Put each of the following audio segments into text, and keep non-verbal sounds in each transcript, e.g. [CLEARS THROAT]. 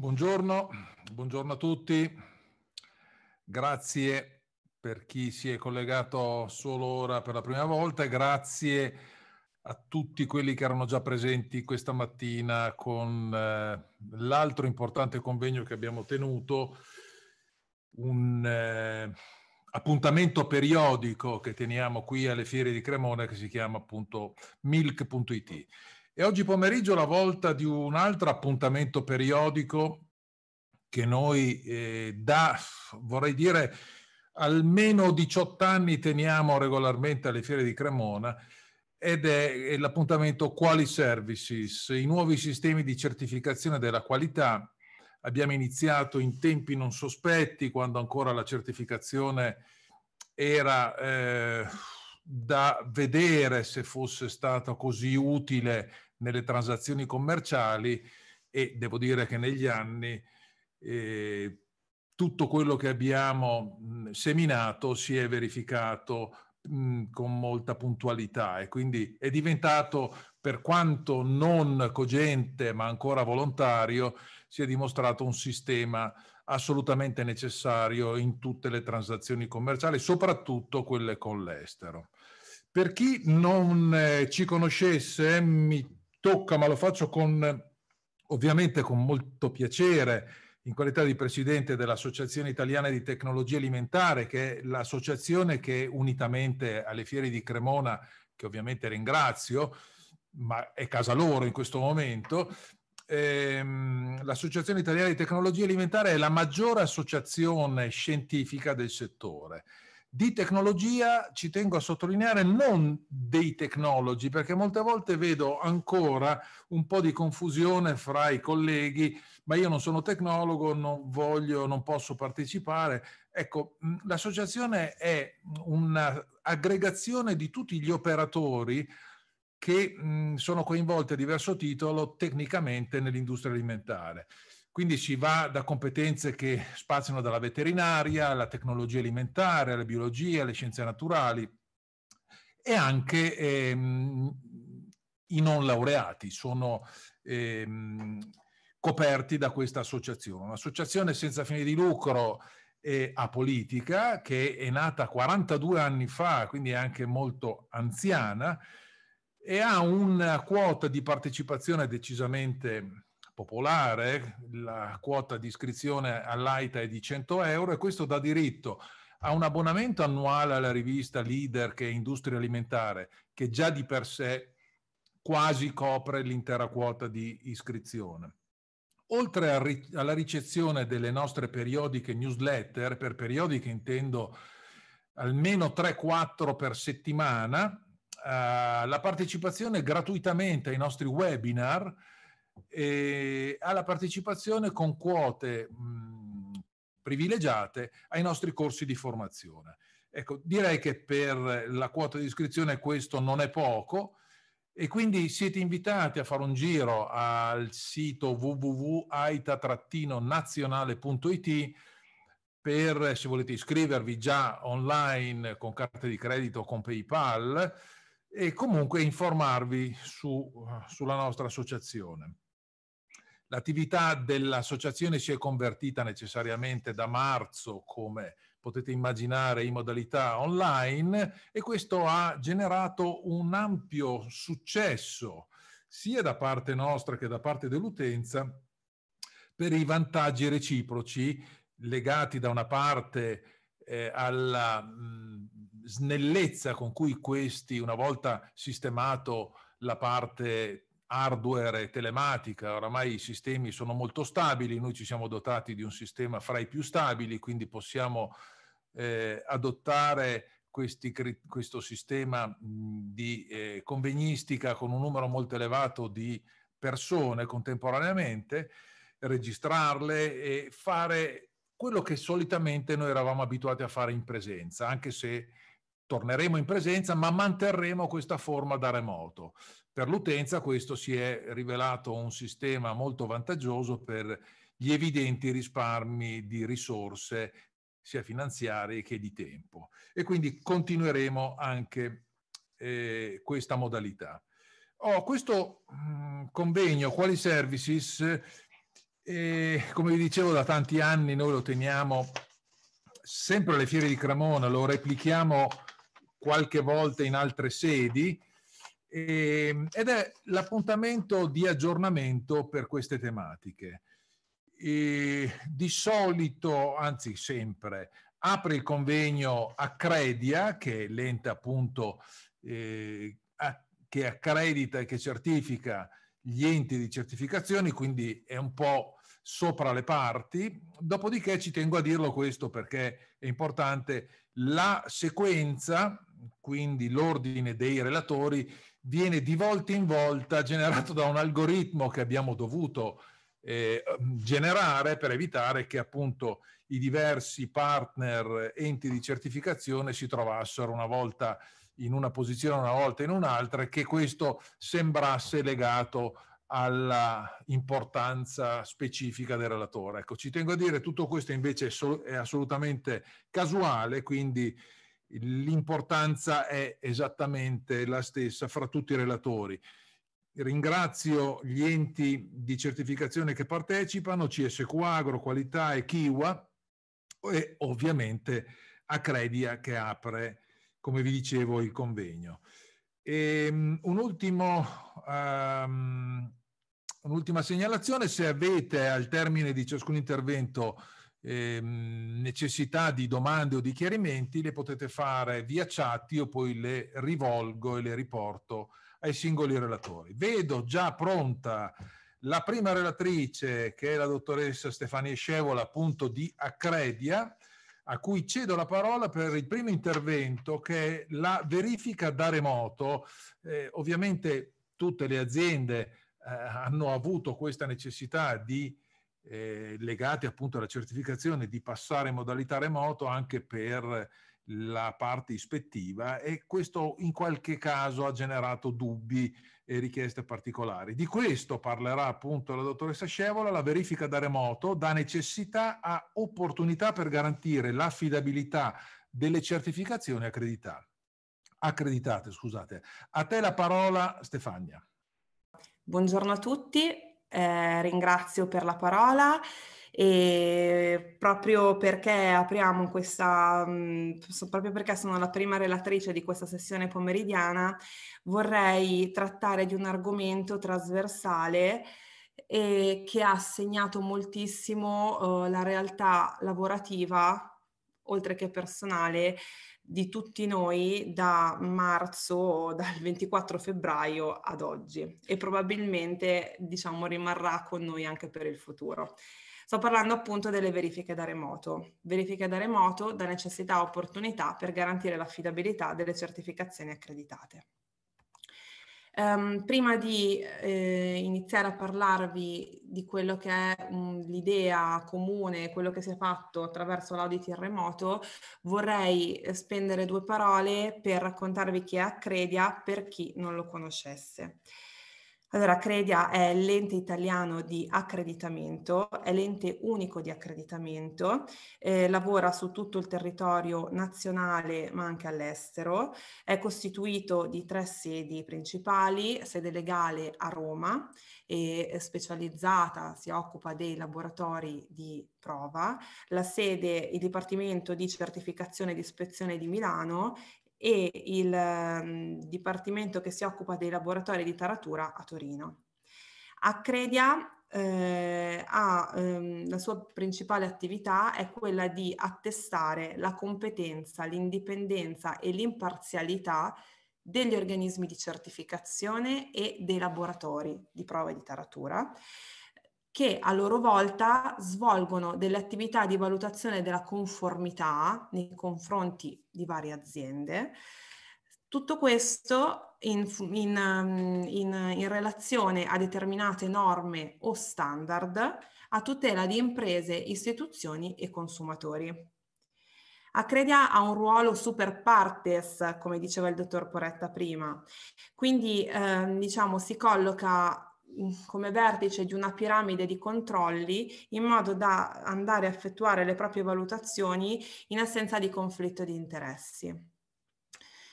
Buongiorno, buongiorno a tutti. Grazie per chi si è collegato solo ora per la prima volta e grazie a tutti quelli che erano già presenti questa mattina con eh, l'altro importante convegno che abbiamo tenuto, un eh, appuntamento periodico che teniamo qui alle fiere di Cremona che si chiama appunto milk.it. E oggi pomeriggio la volta di un altro appuntamento periodico che noi eh, da, vorrei dire, almeno 18 anni teniamo regolarmente alle fiere di Cremona ed è, è l'appuntamento Quali Services, i nuovi sistemi di certificazione della qualità. Abbiamo iniziato in tempi non sospetti, quando ancora la certificazione era eh, da vedere se fosse stata così utile nelle transazioni commerciali e devo dire che negli anni eh, tutto quello che abbiamo mh, seminato si è verificato mh, con molta puntualità e quindi è diventato, per quanto non cogente ma ancora volontario, si è dimostrato un sistema assolutamente necessario in tutte le transazioni commerciali, soprattutto quelle con l'estero. Per chi non eh, ci conoscesse, mi tocca, ma lo faccio con, ovviamente con molto piacere, in qualità di presidente dell'Associazione Italiana di Tecnologia Alimentare, che è l'associazione che unitamente alle fiere di Cremona, che ovviamente ringrazio, ma è casa loro in questo momento, ehm, l'Associazione Italiana di Tecnologia Alimentare è la maggiore associazione scientifica del settore di tecnologia ci tengo a sottolineare non dei tecnologi, perché molte volte vedo ancora un po' di confusione fra i colleghi, ma io non sono tecnologo, non voglio, non posso partecipare. Ecco, l'associazione è un'aggregazione di tutti gli operatori che mh, sono coinvolti a diverso titolo tecnicamente nell'industria alimentare. Quindi si va da competenze che spaziano dalla veterinaria alla tecnologia alimentare, alla biologia, alle scienze naturali e anche ehm, i non laureati sono ehm, coperti da questa associazione. Un'associazione senza fine di lucro e apolitica che è nata 42 anni fa, quindi è anche molto anziana e ha una quota di partecipazione decisamente popolare, la quota di iscrizione all'AITA è di 100 euro e questo dà diritto a un abbonamento annuale alla rivista Leader che è Industria Alimentare, che già di per sé quasi copre l'intera quota di iscrizione. Oltre alla ricezione delle nostre periodiche newsletter, per periodiche intendo almeno 3-4 per settimana, eh, la partecipazione gratuitamente ai nostri webinar, e alla partecipazione con quote mh, privilegiate ai nostri corsi di formazione. Ecco, direi che per la quota di iscrizione questo non è poco e quindi siete invitati a fare un giro al sito www.aita-nazionale.it per se volete iscrivervi già online con carte di credito o con PayPal e comunque informarvi su, sulla nostra associazione. L'attività dell'associazione si è convertita necessariamente da marzo, come potete immaginare, in modalità online e questo ha generato un ampio successo sia da parte nostra che da parte dell'utenza per i vantaggi reciproci legati da una parte eh, alla mh, snellezza con cui questi, una volta sistemato la parte hardware e telematica, oramai i sistemi sono molto stabili, noi ci siamo dotati di un sistema fra i più stabili, quindi possiamo eh, adottare questi, questo sistema di eh, convegnistica con un numero molto elevato di persone contemporaneamente, registrarle e fare quello che solitamente noi eravamo abituati a fare in presenza, anche se torneremo in presenza, ma manterremo questa forma da remoto. Per l'utenza questo si è rivelato un sistema molto vantaggioso per gli evidenti risparmi di risorse sia finanziarie che di tempo e quindi continueremo anche eh, questa modalità. Oh, questo mh, mm, convegno Quali Services E, come vi dicevo, da tanti anni noi lo teniamo sempre alle fiere di Cremona, lo replichiamo qualche volta in altre sedi e, ed è l'appuntamento di aggiornamento per queste tematiche. E di solito, anzi sempre, apre il convegno Accredia, che è l'ente appunto eh, che accredita e che certifica gli enti di certificazioni, quindi è un po' sopra le parti. Dopodiché ci tengo a dirlo questo perché è importante, la sequenza, quindi l'ordine dei relatori, viene di volta in volta generato da un algoritmo che abbiamo dovuto eh, generare per evitare che appunto i diversi partner enti di certificazione si trovassero una volta in una posizione, una volta in un'altra e che questo sembrasse legato all'importanza specifica del relatore. Ecco, ci tengo a dire tutto questo invece è assolutamente casuale, quindi l'importanza è esattamente la stessa fra tutti i relatori. Ringrazio gli enti di certificazione che partecipano, CSQ Agro, Qualità e Kiwa e ovviamente Accredia che apre, come vi dicevo, il convegno. E, um, un ultimo um, un'ultima segnalazione, se avete al termine di ciascun intervento eh, necessità di domande o di chiarimenti, le potete fare via chat, io poi le rivolgo e le riporto ai singoli relatori. Vedo già pronta la prima relatrice, che è la dottoressa Stefania Scevola, appunto di Accredia, a cui cedo la parola per il primo intervento, che è la verifica da remoto. Eh, ovviamente tutte le aziende eh, hanno avuto questa necessità di eh, legati appunto alla certificazione di passare in modalità remoto anche per la parte ispettiva e questo in qualche caso ha generato dubbi e richieste particolari. Di questo parlerà appunto la dottoressa Scevola, la verifica da remoto da necessità a opportunità per garantire l'affidabilità delle certificazioni accreditate. accreditate scusate. A te la parola Stefania. Buongiorno a tutti, eh, ringrazio per la parola e proprio perché apriamo questa, mm, proprio perché sono la prima relatrice di questa sessione pomeridiana, vorrei trattare di un argomento trasversale e che ha segnato moltissimo uh, la realtà lavorativa, oltre che personale, di tutti noi da marzo, dal [LAUGHS] 24 febbraio ad oggi e probabilmente diciamo rimarrà con noi anche per il futuro. Sto parlando appunto delle verifiche da remoto. Verifiche da remoto da necessità e opportunità per garantire l'affidabilità delle certificazioni accreditate. Um, prima di eh, iniziare a parlarvi di quello che è um, l'idea comune, quello che si è fatto attraverso l'audit in remoto, vorrei eh, spendere due parole per raccontarvi chi è Accredia per chi non lo conoscesse. Allora, Credia è l'ente italiano di accreditamento, è l'ente unico di accreditamento, eh, lavora su tutto il territorio nazionale ma anche all'estero, è costituito di tre sedi principali, sede legale a Roma e specializzata, si occupa dei laboratori di prova, la sede, il Dipartimento di Certificazione e Ispezione di Milano e il um, Dipartimento che si occupa dei laboratori di taratura a Torino. Accredia eh, ha, ehm, la sua principale attività è quella di attestare la competenza, l'indipendenza e l'imparzialità degli organismi di certificazione e dei laboratori di prova di taratura che a loro volta svolgono delle attività di valutazione della conformità nei confronti di varie aziende. Tutto questo in, in, um, in, in relazione a determinate norme o standard a tutela di imprese, istituzioni e consumatori. Accredia ha un ruolo super partes, come diceva il dottor Poretta prima, quindi eh, diciamo si colloca come vertice di una piramide di controlli in modo da andare a effettuare le proprie valutazioni in assenza di conflitto di interessi.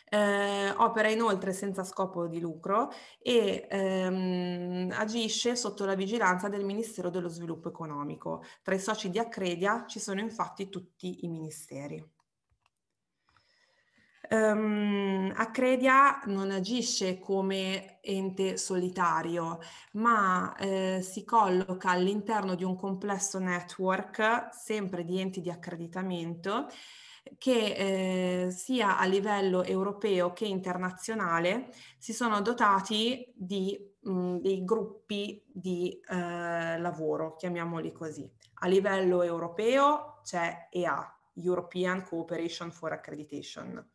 Eh, opera inoltre senza scopo di lucro e ehm, agisce sotto la vigilanza del Ministero dello Sviluppo Economico. Tra i soci di Accredia ci sono infatti tutti i ministeri. Um, Accredia non agisce come ente solitario, ma eh, si colloca all'interno di un complesso network, sempre di enti di accreditamento, che eh, sia a livello europeo che internazionale si sono dotati di mh, dei gruppi di eh, lavoro, chiamiamoli così. A livello europeo c'è EA, European Cooperation for Accreditation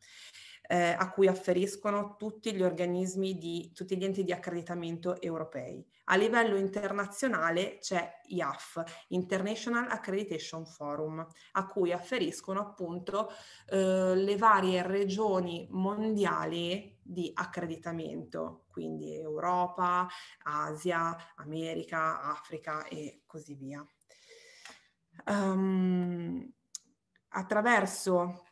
eh, a cui afferiscono tutti gli organismi di, tutti gli enti di accreditamento europei. A livello internazionale c'è IAF, International Accreditation Forum, a cui afferiscono appunto eh, le varie regioni mondiali di accreditamento, quindi Europa, Asia, America, Africa e così via. Um, attraverso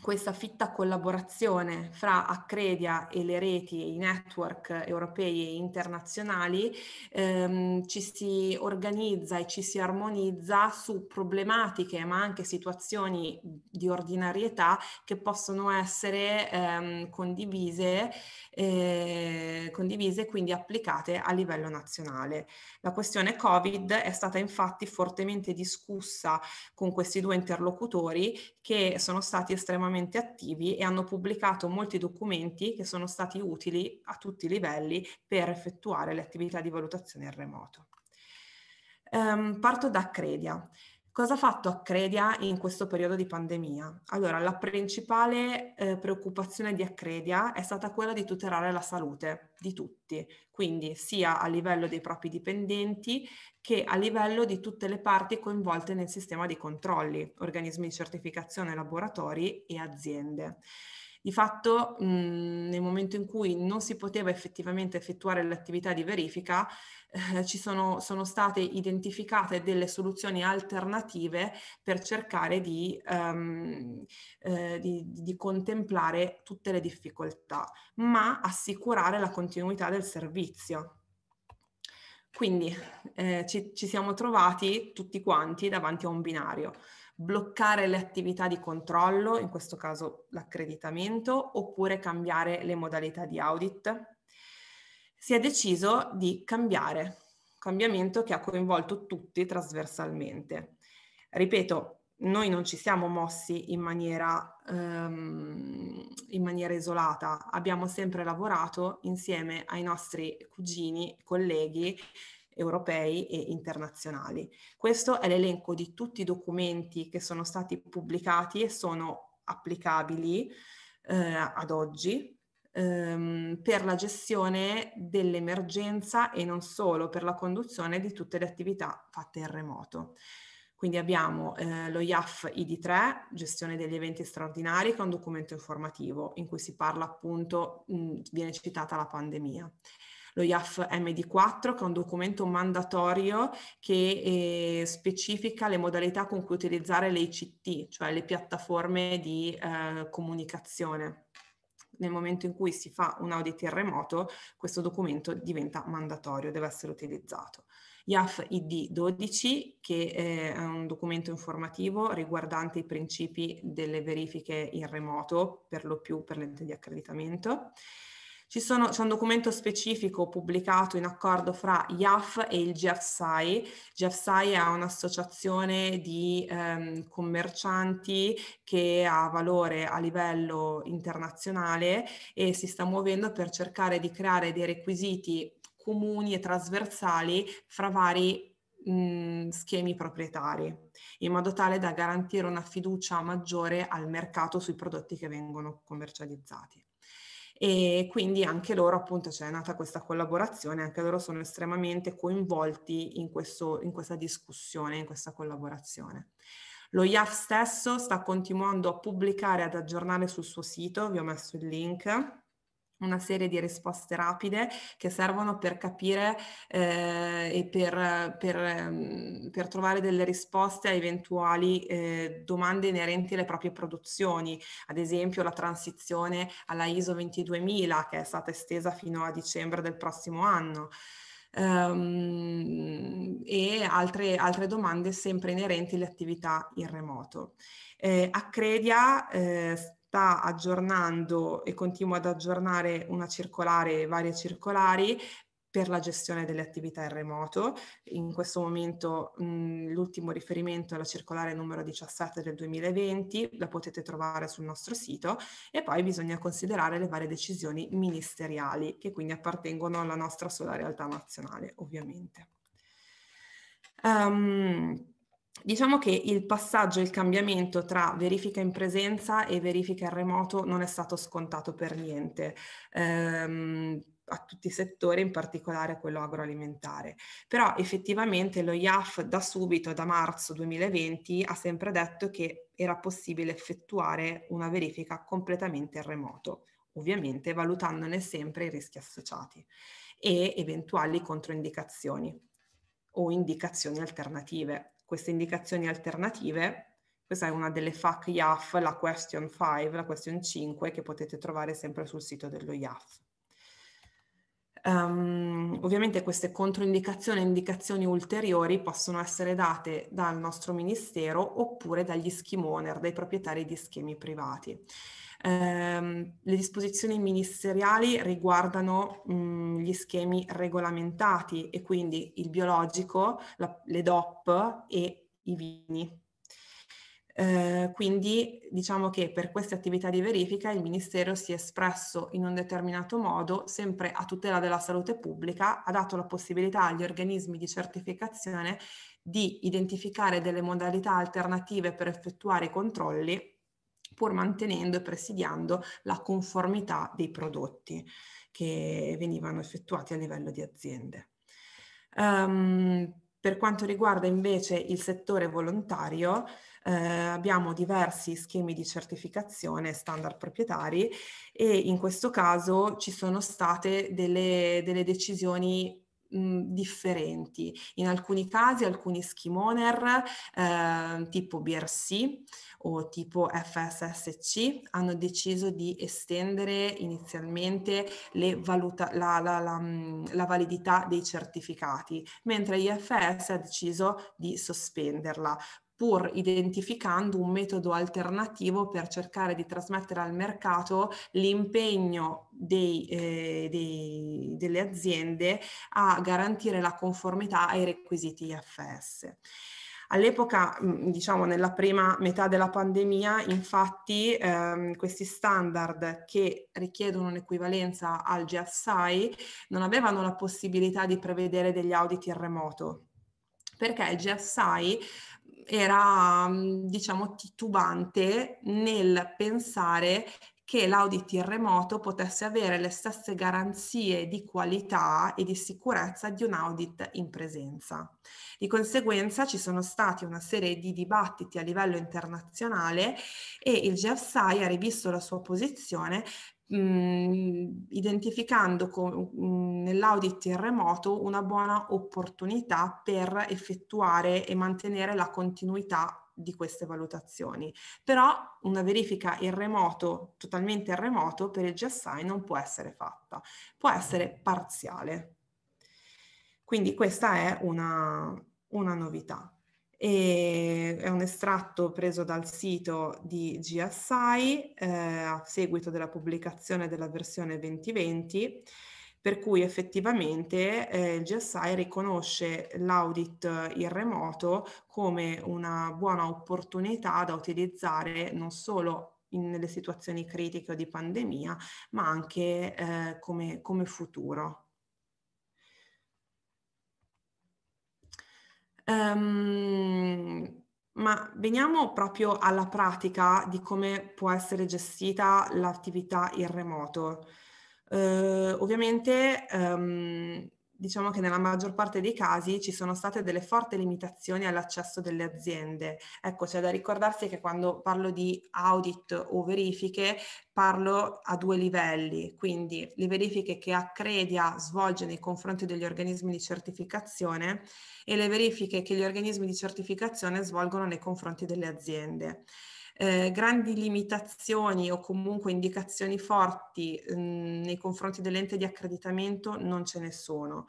questa fitta collaborazione fra Accredia e le reti e i network europei e internazionali ehm, ci si organizza e ci si armonizza su problematiche ma anche situazioni di ordinarietà che possono essere ehm, condivise, eh, condivise e quindi applicate a livello nazionale. La questione Covid è stata infatti fortemente discussa con questi due interlocutori che sono stati estremamente estremamente attivi e hanno pubblicato molti documenti che sono stati utili a tutti i livelli per effettuare le attività di valutazione in remoto. Um, parto da Accredia. Cosa ha fatto Accredia in questo periodo di pandemia? Allora, la principale eh, preoccupazione di Accredia è stata quella di tutelare la salute di tutti, quindi sia a livello dei propri dipendenti che a livello di tutte le parti coinvolte nel sistema di controlli, organismi di certificazione, laboratori e aziende. Di fatto, mh, nel momento in cui non si poteva effettivamente effettuare l'attività di verifica, eh, ci sono, sono, state identificate delle soluzioni alternative per cercare di, um, eh, di, di contemplare tutte le difficoltà, ma assicurare la continuità del servizio. Quindi eh, ci, ci, siamo trovati tutti quanti davanti a un binario bloccare le attività di controllo, in questo caso l'accreditamento, oppure cambiare le modalità di audit. Si è deciso di cambiare, cambiamento che ha coinvolto tutti trasversalmente. Ripeto, noi non ci siamo mossi in maniera, um, in maniera isolata, abbiamo sempre lavorato insieme ai nostri cugini, colleghi europei e internazionali. Questo è l'elenco di tutti i documenti che sono stati pubblicati e sono applicabili eh, ad oggi ehm, per la gestione dell'emergenza e non solo, per la conduzione di tutte le attività fatte in remoto. Quindi abbiamo eh, lo IAF ID3, gestione degli eventi straordinari, che è un documento informativo in cui si parla appunto, mh, viene citata la pandemia lo IAF MD4, che è un documento mandatorio che eh, specifica le modalità con cui utilizzare le ICT, cioè le piattaforme di eh, comunicazione. Nel momento in cui si fa un audit in remoto, questo documento diventa mandatorio, deve essere utilizzato. IAF ID 12, che è un documento informativo riguardante i principi delle verifiche in remoto, per lo più per l'ente di accreditamento. Sono, c'è un documento specifico pubblicato in accordo fra IAF e il GFSI. GFSI è un'associazione di ehm, commercianti che ha valore a livello internazionale e si sta muovendo per cercare di creare dei requisiti comuni e trasversali fra vari mh, schemi proprietari, in modo tale da garantire una fiducia maggiore al mercato sui prodotti che vengono commercializzati e quindi anche loro appunto c'è nata questa collaborazione, anche loro sono estremamente coinvolti in, questo, in questa discussione, in questa collaborazione. Lo IAF stesso sta continuando a pubblicare, ad aggiornare sul suo sito, vi ho messo il link, una serie di risposte rapide che servono per capire eh, e per, per, ehm, per, trovare delle risposte a eventuali eh, domande inerenti alle proprie produzioni, ad esempio la transizione alla ISO 22000 che è stata estesa fino a dicembre del prossimo anno. um, e altre, altre, domande sempre inerenti alle attività in remoto. Eh, Accredia eh, sta aggiornando e continua ad aggiornare una circolare, varie circolari per la gestione delle attività in remoto. In questo momento mh, l'ultimo riferimento è la circolare numero 17 del 2020, la potete trovare sul nostro sito e poi bisogna considerare le varie decisioni ministeriali che quindi appartengono alla nostra sola realtà nazionale, ovviamente. Um, Diciamo che il passaggio, il cambiamento tra verifica in presenza e verifica in remoto non è stato scontato per niente. Ehm, a tutti i settori, in particolare quello agroalimentare. Però effettivamente lo IAF da subito, da marzo 2020, ha sempre detto che era possibile effettuare una verifica completamente in remoto, ovviamente valutandone sempre i rischi associati e eventuali controindicazioni o indicazioni alternative. Queste indicazioni alternative questa è una delle FAC IAF, la question 5, la question 5, che potete trovare sempre sul sito dello IAF. Um, ovviamente queste controindicazioni e indicazioni ulteriori possono essere date dal nostro ministero oppure dagli scheme owner, dai proprietari di schemi privati. Um, le disposizioni ministeriali riguardano um, gli schemi regolamentati e quindi il biologico, la, le DOP e i vini. Eh, quindi diciamo che per queste attività di verifica il Ministero si è espresso in un determinato modo, sempre a tutela della salute pubblica, ha dato la possibilità agli organismi di certificazione di identificare delle modalità alternative per effettuare i controlli, pur mantenendo e presidiando la conformità dei prodotti che venivano effettuati a livello di aziende. Um, per quanto riguarda invece il settore volontario, eh, abbiamo diversi schemi di certificazione standard proprietari e in questo caso ci sono state delle, delle decisioni differenti. In alcuni casi alcuni scheme owner eh, tipo BRC o tipo FSSC hanno deciso di estendere inizialmente valuta- la, la, la, la, validità dei certificati, mentre IFS ha deciso di sospenderla pur identificando un metodo alternativo per cercare di trasmettere al mercato l'impegno dei, eh, dei, delle aziende a garantire la conformità ai requisiti IFS. All'epoca, diciamo nella prima metà della pandemia, infatti ehm, questi standard che richiedono un'equivalenza al GSI non avevano la possibilità di prevedere degli audit in remoto, perché il GSI era, mm, diciamo, titubante nel pensare che l'audit in remoto potesse avere le stesse garanzie di qualità e di sicurezza di un audit in presenza. Di conseguenza ci sono stati una serie di dibattiti a livello internazionale e il GFSI ha rivisto la sua posizione mh, identificando con, mh, nell'audit in remoto una buona opportunità per effettuare e mantenere la continuità di queste valutazioni. Però una verifica in remoto, totalmente in remoto, per il GSI non può essere fatta, può essere parziale. Quindi questa è una, una novità e è un estratto preso dal sito di GSI eh, a seguito della pubblicazione della versione 2020 per cui effettivamente eh, il GSI riconosce l'audit in remoto come una buona opportunità da utilizzare non solo in, nelle situazioni critiche o di pandemia, ma anche eh, come, come futuro. Um, ma veniamo proprio alla pratica di come può essere gestita l'attività in remoto. Uh, ovviamente um, diciamo che nella maggior parte dei casi ci sono state delle forti limitazioni all'accesso delle aziende. Ecco, c'è da ricordarsi che quando parlo di audit o verifiche parlo a due livelli, quindi le verifiche che Accredia svolge nei confronti degli organismi di certificazione e le verifiche che gli organismi di certificazione svolgono nei confronti delle aziende. Eh, grandi limitazioni o comunque indicazioni forti mh, nei confronti dell'ente di accreditamento non ce ne sono.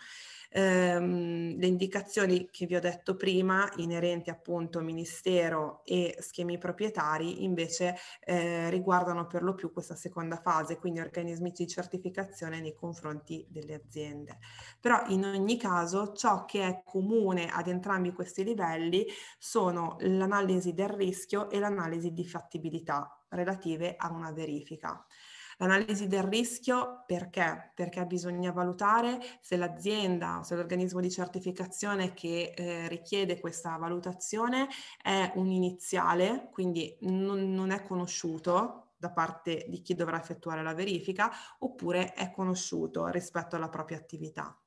Ehm, le indicazioni che vi ho detto prima, inerenti appunto ministero e schemi proprietari, invece eh, riguardano per lo più questa seconda fase, quindi organismi di certificazione nei confronti delle aziende. Però in ogni caso ciò che è comune ad entrambi questi livelli sono l'analisi del rischio e l'analisi di fattibilità relative a una verifica. L'analisi del rischio perché? Perché bisogna valutare se l'azienda o se l'organismo di certificazione che eh, richiede questa valutazione è un iniziale, quindi non, non è conosciuto da parte di chi dovrà effettuare la verifica, oppure è conosciuto rispetto alla propria attività.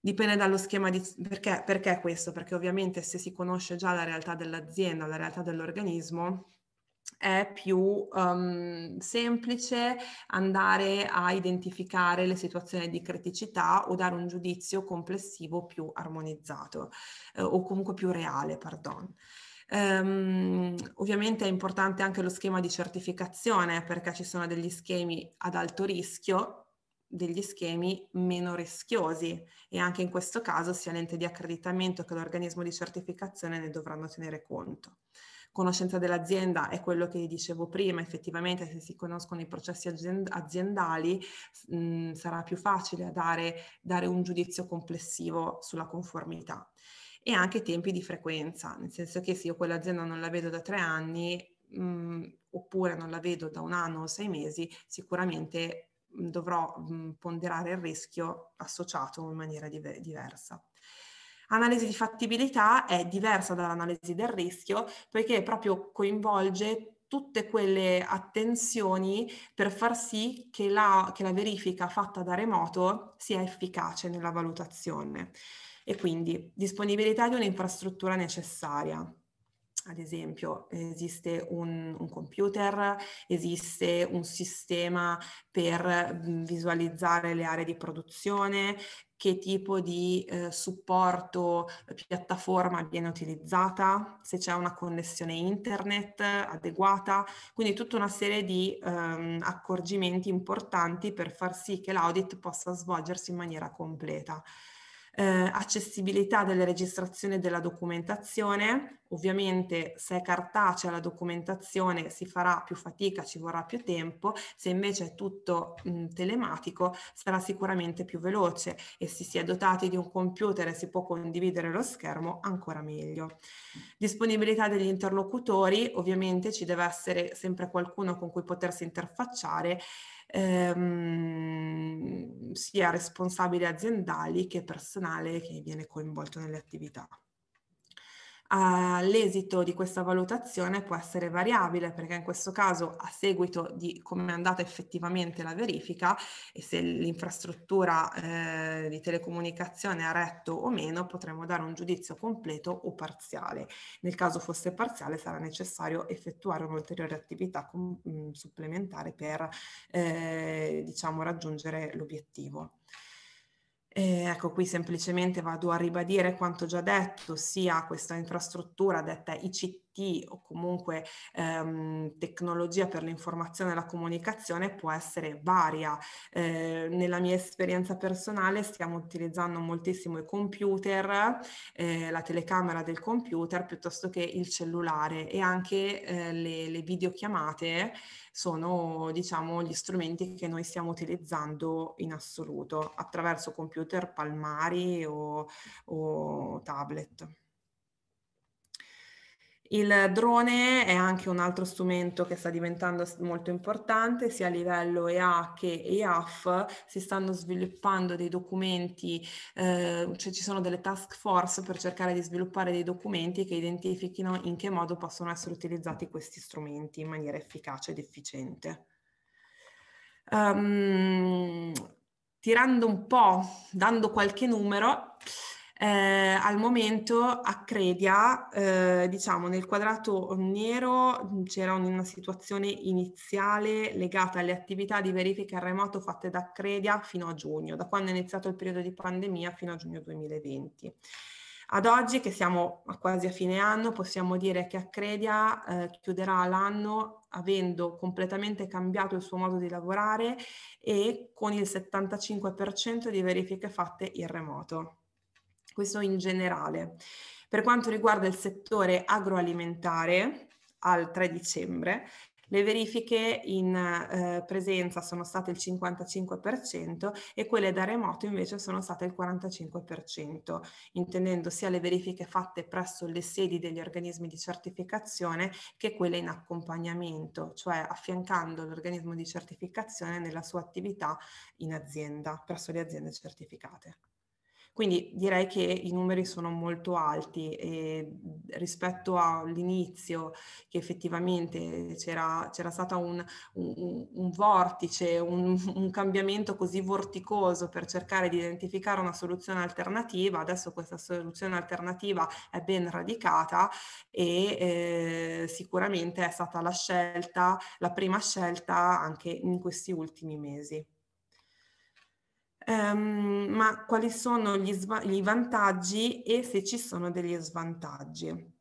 Dipende dallo schema di... Perché, perché questo? Perché ovviamente se si conosce già la realtà dell'azienda, la realtà dell'organismo, è più um, semplice andare a identificare le situazioni di criticità o dare un giudizio complessivo più armonizzato eh, o comunque più reale, pardon. Um, ovviamente è importante anche lo schema di certificazione perché ci sono degli schemi ad alto rischio degli schemi meno rischiosi e anche in questo caso sia l'ente di accreditamento che l'organismo di certificazione ne dovranno tenere conto conoscenza dell'azienda è quello che dicevo prima, effettivamente se si conoscono i processi aziendali mh, mhmm, sarà più facile dare, dare un giudizio complessivo sulla conformità e anche tempi di frequenza, nel senso che se io quell'azienda non la vedo da tre anni mh, mhmm, oppure non la vedo da un anno o sei mesi, sicuramente mhmm, dovrò ponderare il rischio associato in maniera div- diversa. Analisi di fattibilità è diversa dall'analisi del rischio poiché proprio coinvolge tutte quelle attenzioni per far sì che la, che la verifica fatta da remoto sia efficace nella valutazione. E quindi disponibilità di un'infrastruttura necessaria, ad esempio esiste un, un, computer, esiste un sistema per visualizzare le aree di produzione, che tipo di eh, supporto, eh, piattaforma viene utilizzata, se c'è una connessione internet adeguata, quindi tutta una serie di ehm, accorgimenti importanti per far sì che l'audit possa svolgersi in maniera completa eh, accessibilità delle registrazioni della documentazione, ovviamente se è cartacea la documentazione si farà più fatica, ci vorrà più tempo, se invece è tutto mh, telematico sarà sicuramente più veloce e se si è dotati di un computer e si può condividere lo schermo ancora meglio. Disponibilità degli interlocutori, ovviamente ci deve essere sempre qualcuno con cui potersi interfacciare ehm, sia responsabili aziendali che personale che viene coinvolto nelle attività. Uh, l'esito di questa valutazione può essere variabile perché in questo caso a seguito di come è andata effettivamente la verifica e se l'infrastruttura eh, di telecomunicazione ha retto o meno potremo dare un giudizio completo o parziale. Nel caso fosse parziale sarà necessario effettuare un'ulteriore attività com- mm, supplementare per eh, diciamo raggiungere l'obiettivo. E ecco, qui semplicemente vado a ribadire quanto già detto, sia questa infrastruttura detta ICT o comunque ehm, tecnologia per l'informazione e la comunicazione può essere varia. Eh, nella mia esperienza personale stiamo utilizzando moltissimo i computer, eh, la telecamera del computer piuttosto che il cellulare e anche eh, le, le videochiamate sono diciamo gli strumenti che noi stiamo utilizzando in assoluto attraverso computer palmari o, o tablet. Il drone è anche un altro strumento che sta diventando molto importante, sia a livello EA che EAF, si stanno sviluppando dei documenti, eh, cioè ci sono delle task force per cercare di sviluppare dei documenti che identifichino in che modo possono essere utilizzati questi strumenti in maniera efficace ed efficiente. Um, tirando un po', dando qualche numero, eh, al momento Accredia, eh, diciamo nel quadrato nero c'era una situazione iniziale legata alle attività di verifica remoto fatte da Accredia fino a giugno, da quando è iniziato il periodo di pandemia fino a giugno 2020. Ad oggi, che siamo quasi a fine anno, possiamo dire che Accredia eh, chiuderà l'anno avendo completamente cambiato il suo modo di lavorare e con il 75% di verifiche fatte in remoto. Questo in generale. Per quanto riguarda il settore agroalimentare, al 3 dicembre, le verifiche in eh, presenza sono state il 55% e quelle da remoto invece sono state il 45%, intendendo sia le verifiche fatte presso le sedi degli organismi di certificazione che quelle in accompagnamento, cioè affiancando l'organismo di certificazione nella sua attività in azienda, presso le aziende certificate. Quindi direi che i numeri sono molto alti e rispetto all'inizio che effettivamente c'era, c'era stato un, un, un vortice, un, [LAUGHS] un, cambiamento così vorticoso per cercare di identificare una soluzione alternativa, adesso questa soluzione alternativa è ben radicata e eh, sicuramente è stata la scelta, la prima scelta anche in questi ultimi mesi. Um, ma quali sono gli, sva- gli, vantaggi e se ci sono degli svantaggi.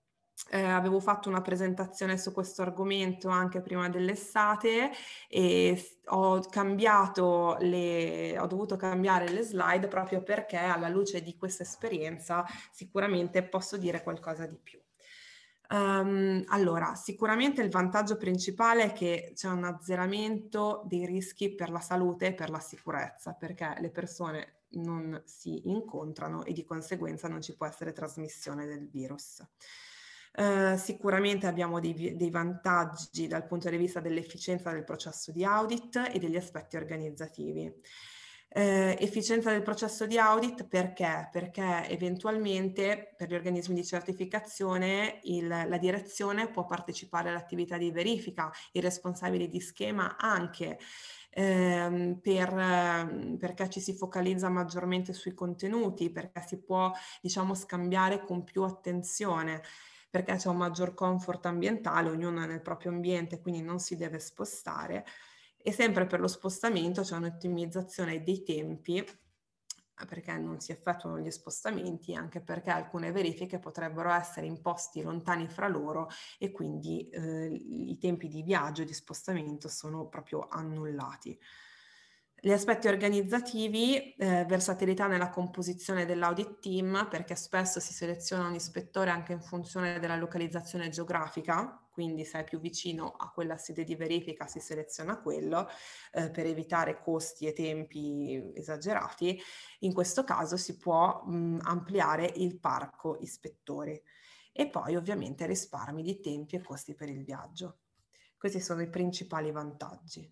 Eh, avevo fatto una presentazione su questo argomento anche prima dell'estate e ho cambiato le, ho dovuto cambiare le slide proprio perché alla luce di questa esperienza sicuramente posso dire qualcosa di più. Um, allora, sicuramente il vantaggio principale è che c'è un azzeramento dei rischi per la salute e per la sicurezza, perché le persone non si incontrano e di conseguenza non ci può essere trasmissione del virus. Uh, sicuramente abbiamo dei, dei, vantaggi dal punto di vista dell'efficienza del processo di audit e degli aspetti organizzativi. Eh, efficienza del processo di audit perché? Perché eventualmente per gli organismi di certificazione il, la direzione può partecipare all'attività di verifica, i responsabili di schema anche. Ehm, per, perché ci si focalizza maggiormente sui contenuti, perché si può diciamo scambiare con più attenzione perché c'è un maggior comfort ambientale, ognuno è nel proprio ambiente, quindi non si deve spostare e sempre per lo spostamento c'è un'ottimizzazione dei tempi perché non si effettuano gli spostamenti, anche perché alcune verifiche potrebbero essere imposti lontani fra loro e quindi eh, i tempi di viaggio e di spostamento sono proprio annullati. Gli aspetti organizzativi, eh, versatilità nella composizione dell'audit team, perché spesso si seleziona un ispettore anche in funzione della localizzazione geografica, quindi se è più vicino a quella sede di verifica si seleziona quello eh, per evitare costi e tempi esagerati. In questo caso si può mh, ampliare il parco ispettori e poi ovviamente risparmi di tempi e costi per il viaggio. Questi sono i principali vantaggi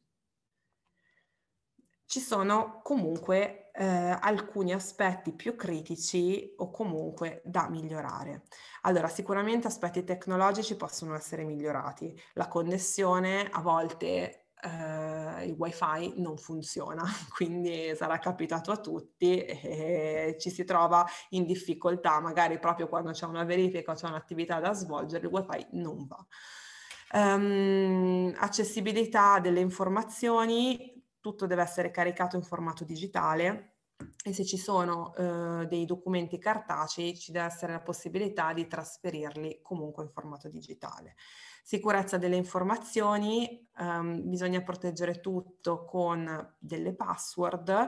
ci sono comunque eh, alcuni aspetti più critici o comunque da migliorare. Allora, sicuramente aspetti tecnologici possono essere migliorati. La connessione a volte eh, il wifi non funziona, [LAUGHS] quindi sarà capitato a tutti e ci si trova in difficoltà, magari proprio quando c'è una verifica o c'è un'attività da svolgere, il wifi non va. Um, accessibilità delle informazioni, tutto deve essere caricato in formato digitale e se ci sono eh, dei documenti cartacei ci deve essere la possibilità di trasferirli comunque in formato digitale. Sicurezza delle informazioni, ehm, bisogna proteggere tutto con delle password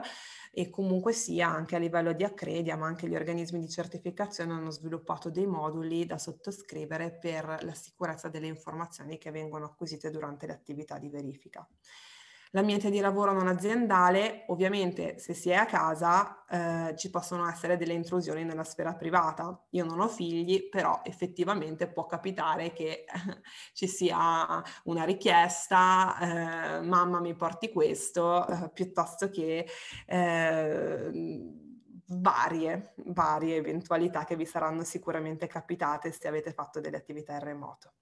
e comunque sia anche a livello di Accredia, ma anche gli organismi di certificazione hanno sviluppato dei moduli da sottoscrivere per la sicurezza delle informazioni che vengono acquisite durante le attività di verifica. L'ambiente di lavoro non aziendale, ovviamente se si è a casa eh, ci possono essere delle intrusioni nella sfera privata. Io non ho figli, però effettivamente può capitare che [LAUGHS] ci sia una richiesta, eh, mamma mi porti questo, eh, piuttosto che eh, varie, varie eventualità che vi saranno sicuramente capitate se avete fatto delle attività in remoto.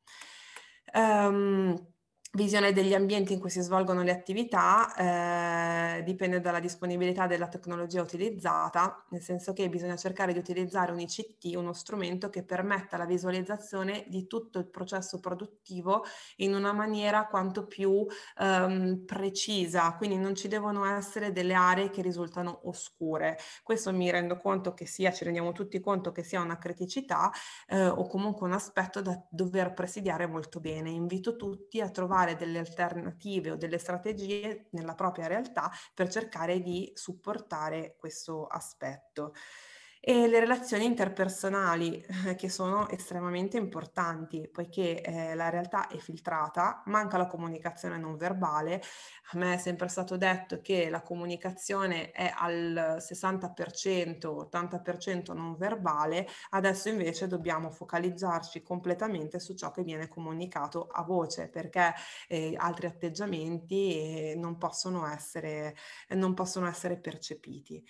Um, visione degli ambienti in cui si svolgono le attività eh, dipende dalla disponibilità della tecnologia utilizzata, nel senso che bisogna cercare di utilizzare un ICT, uno strumento che permetta la visualizzazione di tutto il processo produttivo in una maniera quanto più ehm, precisa, quindi non ci devono essere delle aree che risultano oscure. Questo mi rendo conto che sia, ci rendiamo tutti conto che sia una criticità eh, o comunque un aspetto da dover presidiare molto bene. Invito tutti a trovare trovare delle alternative o delle strategie nella propria realtà per cercare di supportare questo aspetto e le relazioni interpersonali eh, che sono estremamente importanti poiché eh, la realtà è filtrata, manca la comunicazione non verbale. A me è sempre stato detto che la comunicazione è al 60%, 80% non verbale, adesso invece dobbiamo focalizzarci completamente su ciò che viene comunicato a voce perché eh, altri atteggiamenti eh, non possono essere, non possono essere percepiti.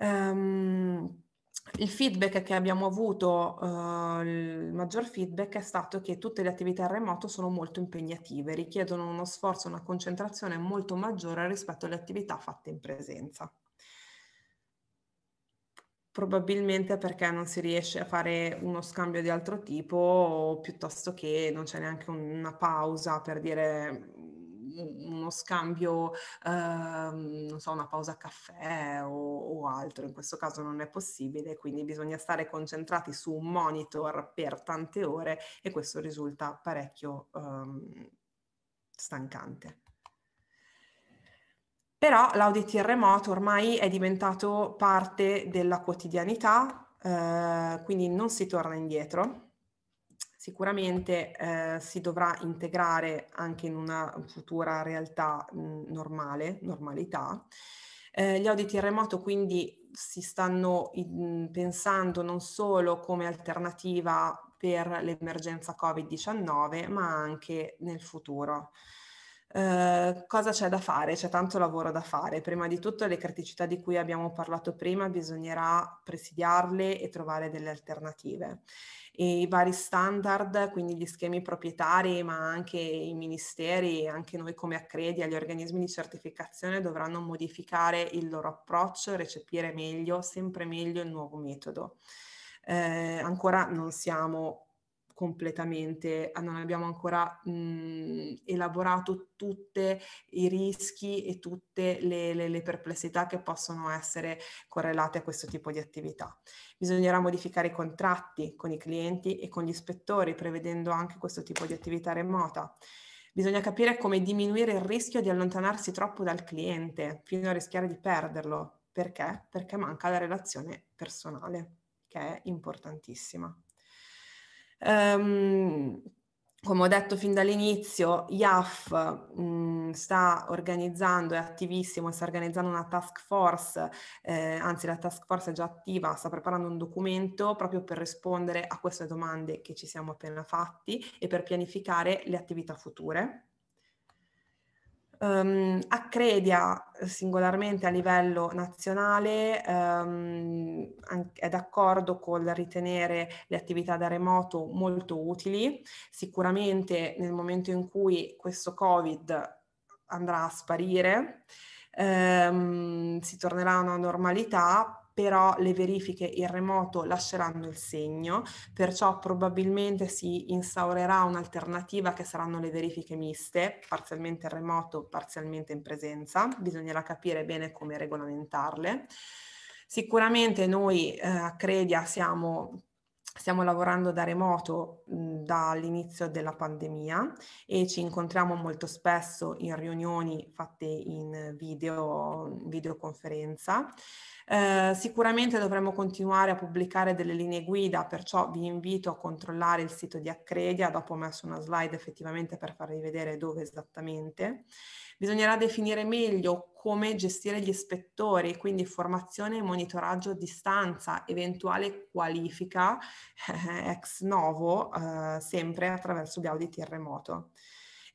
Um, il feedback che abbiamo avuto, uh, il maggior feedback è stato che tutte le attività in remoto sono molto impegnative, richiedono uno sforzo, una concentrazione molto maggiore rispetto alle attività fatte in presenza. Probabilmente perché non si riesce a fare uno scambio di altro tipo, piuttosto che non c'è neanche una pausa per dire uno scambio, ehm, non so, una pausa caffè o, o, altro, in questo caso non è possibile, quindi bisogna stare concentrati su un monitor per tante ore e questo risulta parecchio ehm, stancante. Però l'audit in remoto ormai è diventato parte della quotidianità, eh, quindi non si torna indietro sicuramente eh, si dovrà integrare anche in una futura realtà mh, normale, normalità. Eh, gli auditi in remoto quindi si stanno in, pensando non solo come alternativa per l'emergenza Covid-19, ma anche nel futuro. Uh, cosa c'è da fare? C'è tanto lavoro da fare. Prima di tutto le criticità di cui abbiamo parlato prima bisognerà presidiarle e trovare delle alternative e i vari standard, quindi gli schemi proprietari, ma anche i ministeri, anche noi come Accredi, gli organismi di certificazione dovranno modificare il loro approccio, recepire meglio, sempre meglio il nuovo metodo. Eh, ancora non siamo completamente, non abbiamo ancora mh, elaborato tutti i rischi e tutte le, le, le, perplessità che possono essere correlate a questo tipo di attività. Bisognerà modificare i contratti con i clienti e con gli ispettori, prevedendo anche questo tipo di attività remota. Bisogna capire come diminuire il rischio di allontanarsi troppo dal cliente, fino a rischiare di perderlo. Perché? Perché manca la relazione personale, che è importantissima. Um, come ho detto fin dall'inizio, IAF mh, sta organizzando, è attivissimo, sta organizzando una task force, eh, anzi la task force è già attiva, sta preparando un documento proprio per rispondere a queste domande che ci siamo appena fatti e per pianificare le attività future. Um, Accredia singolarmente a livello nazionale um, è d'accordo con ritenere le attività da remoto molto utili. Sicuramente nel momento in cui questo Covid andrà a sparire, um, si tornerà a una normalità, però le verifiche in remoto lasceranno il segno, perciò probabilmente si instaurerà un'alternativa che saranno le verifiche miste, parzialmente in remoto, parzialmente in presenza, bisognerà capire bene come regolamentarle. Sicuramente noi eh, a Credia siamo Stiamo lavorando da remoto dall'inizio della pandemia e ci incontriamo molto spesso in riunioni fatte in video, videoconferenza. Eh, sicuramente dovremo continuare a pubblicare delle linee guida, perciò vi invito a controllare il sito di Accredia, dopo ho messo una slide effettivamente per farvi vedere dove esattamente. Bisognerà definire meglio come gestire gli ispettori, quindi formazione e monitoraggio a distanza, eventuale qualifica eh, [LAUGHS] ex novo, eh, sempre attraverso gli audit in remoto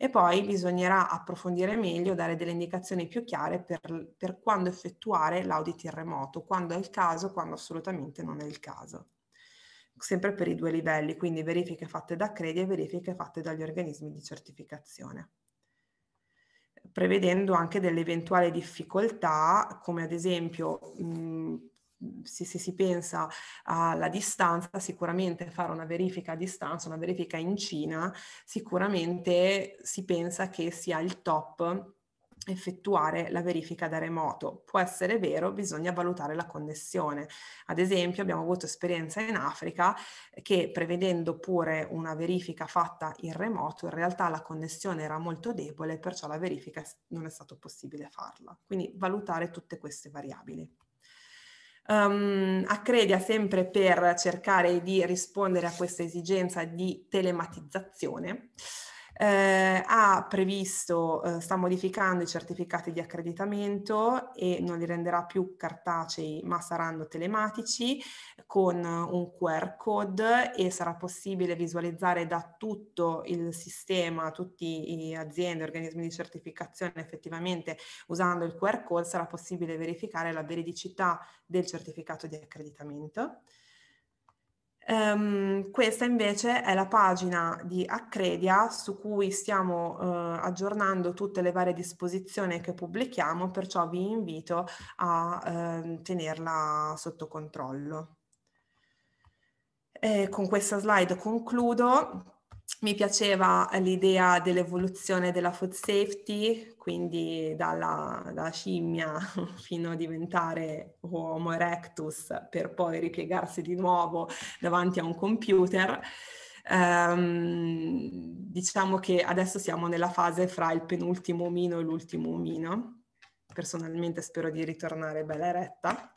e poi bisognerà approfondire meglio, dare delle indicazioni più chiare per, per quando effettuare l'audit in remoto, quando è il caso, quando assolutamente non è il caso. sempre per i due livelli, quindi verifiche fatte da Credi e verifiche fatte dagli organismi di certificazione prevedendo anche delle eventuali difficoltà, come ad esempio mh, se, se, si pensa alla distanza, sicuramente fare una verifica a distanza, una verifica in Cina, sicuramente si pensa che sia il top effettuare la verifica da remoto. Può essere vero, bisogna valutare la connessione. Ad esempio abbiamo avuto esperienza in Africa che prevedendo pure una verifica fatta in remoto, in realtà la connessione era molto debole, perciò la verifica non è stato possibile farla. Quindi valutare tutte queste variabili. Um, Accredia sempre per cercare di rispondere a questa esigenza di telematizzazione eh, ha previsto, eh, sta modificando i certificati di accreditamento e non li renderà più cartacei ma saranno telematici con un QR code e sarà possibile visualizzare da tutto il sistema, tutti le aziende, organismi di certificazione effettivamente usando il QR code sarà possibile verificare la veridicità del certificato di accreditamento. Um, questa invece è la pagina di Accredia su cui stiamo uh, aggiornando tutte le varie disposizioni che pubblichiamo, perciò vi invito a uh, tenerla sotto controllo. E con questa slide concludo. Mi piaceva l'idea dell'evoluzione della food safety, quindi dalla, dalla, scimmia [LAUGHS] fino a diventare Homo erectus per poi ripiegarsi di nuovo davanti a un computer. Um, diciamo che adesso siamo nella fase fra il penultimo omino e l'ultimo omino. Personalmente spero di ritornare bella eretta.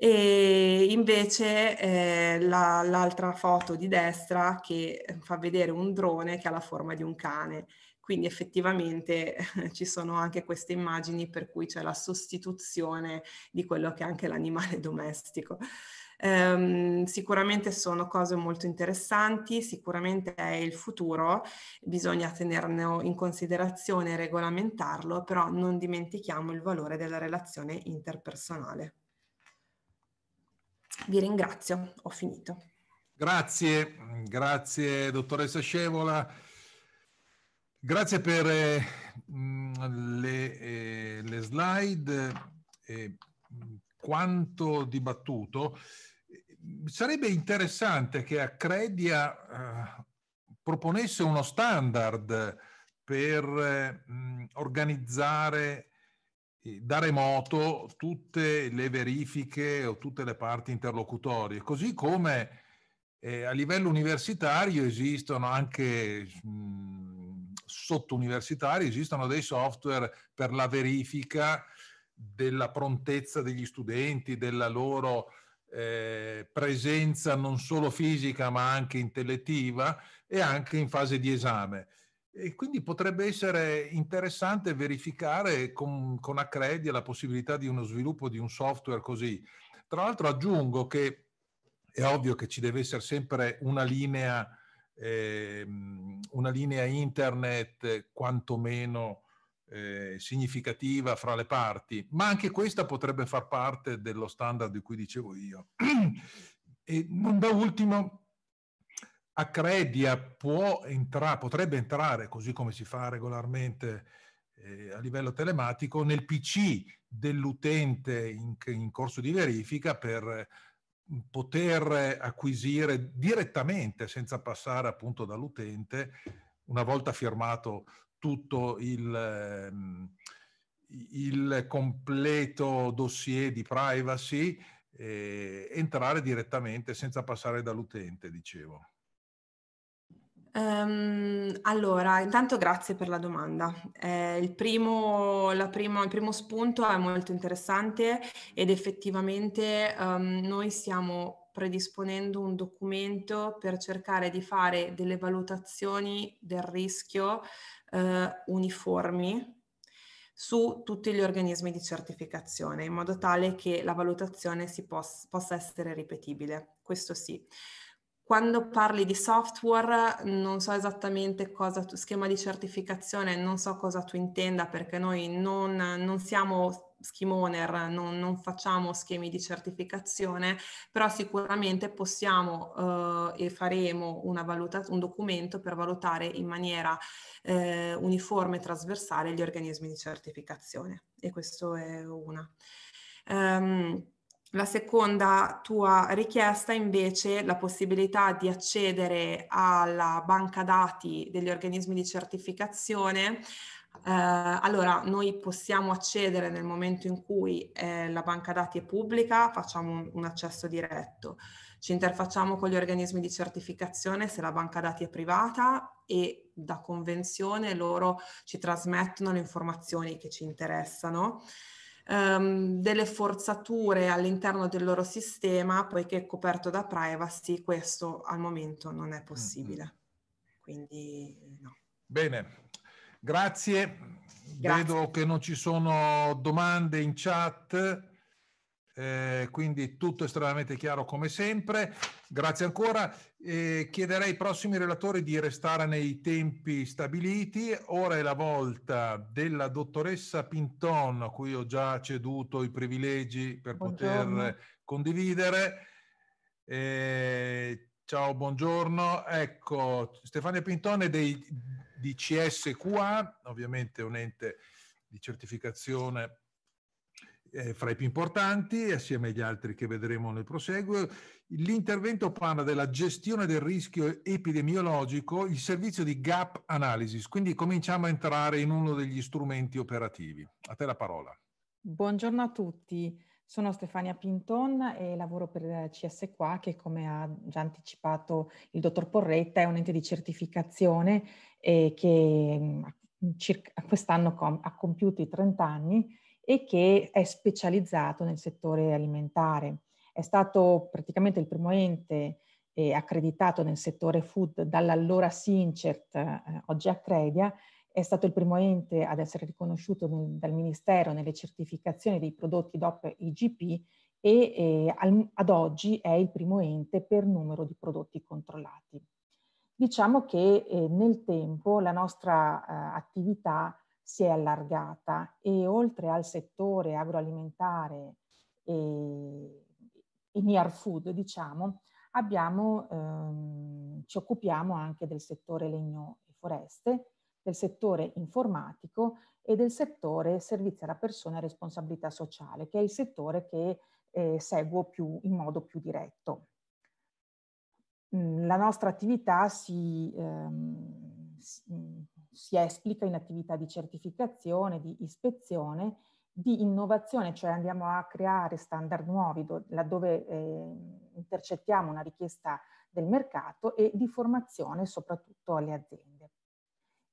E invece eh, la, l'altra foto di destra che fa vedere un drone che ha la forma di un cane. Quindi effettivamente [LAUGHS] ci sono anche queste immagini per cui c'è la sostituzione di quello che è anche l'animale [LAUGHS] domestico. Um, sicuramente sono cose molto interessanti, sicuramente è il futuro, bisogna tenerne in considerazione e regolamentarlo, però non dimentichiamo il valore della relazione interpersonale. Vi ringrazio, ho finito. Grazie, grazie dottoressa Scevola. Grazie per eh, le, eh, le, slide, eh, quanto dibattuto. Sarebbe interessante che Accredia eh, proponesse uno standard per eh, organizzare da remoto tutte le verifiche o tutte le parti interlocutorie, così come eh, a livello universitario esistono anche mh, sotto universitari, esistono dei software per la verifica della prontezza degli studenti, della loro eh, presenza non solo fisica ma anche intellettiva e anche in fase di esame. E quindi potrebbe essere interessante verificare con, con Accredi la possibilità di uno sviluppo di un software così. Tra l'altro aggiungo che è ovvio che ci deve essere sempre una linea, eh, una linea internet quantomeno eh, significativa fra le parti, ma anche questa potrebbe far parte dello standard di cui dicevo io. [CLEARS THROAT] e non da ultimo Accredia può entrare, potrebbe entrare, così come si fa regolarmente eh, a livello telematico, nel PC dell'utente in, in corso di verifica per poter acquisire direttamente, senza passare appunto dall'utente, una volta firmato tutto il, ehm, il completo dossier di privacy, eh, entrare direttamente senza passare dall'utente, dicevo. Um, allora, intanto grazie per la domanda. Eh, il, primo, prima, il, primo, spunto è molto interessante ed effettivamente um, noi stiamo predisponendo un documento per cercare di fare delle valutazioni del rischio uh, uniformi su tutti gli organismi di certificazione in modo tale che la valutazione si pos- possa essere ripetibile. Questo sì. Quando parli di software non so esattamente cosa tu, schema di certificazione, non so cosa tu intenda perché noi non, non siamo scheme owner non, non facciamo schemi di certificazione, però sicuramente possiamo eh, e faremo valuta- un documento per valutare in maniera eh, uniforme e trasversale gli organismi di certificazione e questo è una. Um, la seconda tua richiesta invece la possibilità di accedere alla banca dati degli organismi di certificazione. Eh, allora, noi possiamo accedere nel momento in cui eh, la banca dati è pubblica, facciamo un, un accesso diretto. Ci interfacciamo con gli organismi di certificazione se la banca dati è privata e da convenzione loro ci trasmettono le informazioni che ci interessano um, delle forzature all'interno del loro sistema, poiché è coperto da privacy, questo al momento non è possibile. Quindi no. Bene, grazie. Grazie. Vedo che non ci sono domande in chat. Eh, quindi tutto estremamente chiaro come sempre. Grazie ancora. Eh, chiederei ai prossimi relatori di restare nei tempi stabiliti. Ora è la volta della dottoressa Pinton, a cui ho già ceduto i privilegi per buongiorno. poter condividere. Eh, ciao, buongiorno. Ecco, Stefania Pinton è dei, di CSQA, ovviamente un ente di certificazione eh, fra i più importanti, assieme agli altri che vedremo nel proseguo. L'intervento parla della gestione del rischio epidemiologico, il servizio di gap analysis, quindi cominciamo a entrare in uno degli strumenti operativi. A te la parola. Buongiorno a tutti, sono Stefania Pinton e lavoro per CSQA che come ha già anticipato il dottor Porretta è un ente di certificazione e che mm, circa, quest'anno com- ha compiuto i 30 anni e che è specializzato nel settore alimentare. È stato praticamente il primo ente eh, accreditato nel settore food dall'allora Sincert, eh, oggi Accredia, è stato il primo ente ad essere riconosciuto nel, dal Ministero nelle certificazioni dei prodotti DOP IGP e eh, al, ad oggi è il primo ente per numero di prodotti controllati. Diciamo che eh, nel tempo la nostra eh, attività si è allargata e oltre al settore agroalimentare e, e near food, diciamo, abbiamo, ehm, ci occupiamo anche del settore legno e foreste, del settore informatico e del settore servizi alla persona e responsabilità sociale, che è il settore che eh, seguo più, in modo più diretto. Mm, la nostra attività si, ehm, si si esplica in attività di certificazione, di ispezione, di innovazione, cioè andiamo a creare standard nuovi do, laddove eh, intercettiamo una richiesta del mercato e di formazione soprattutto alle aziende.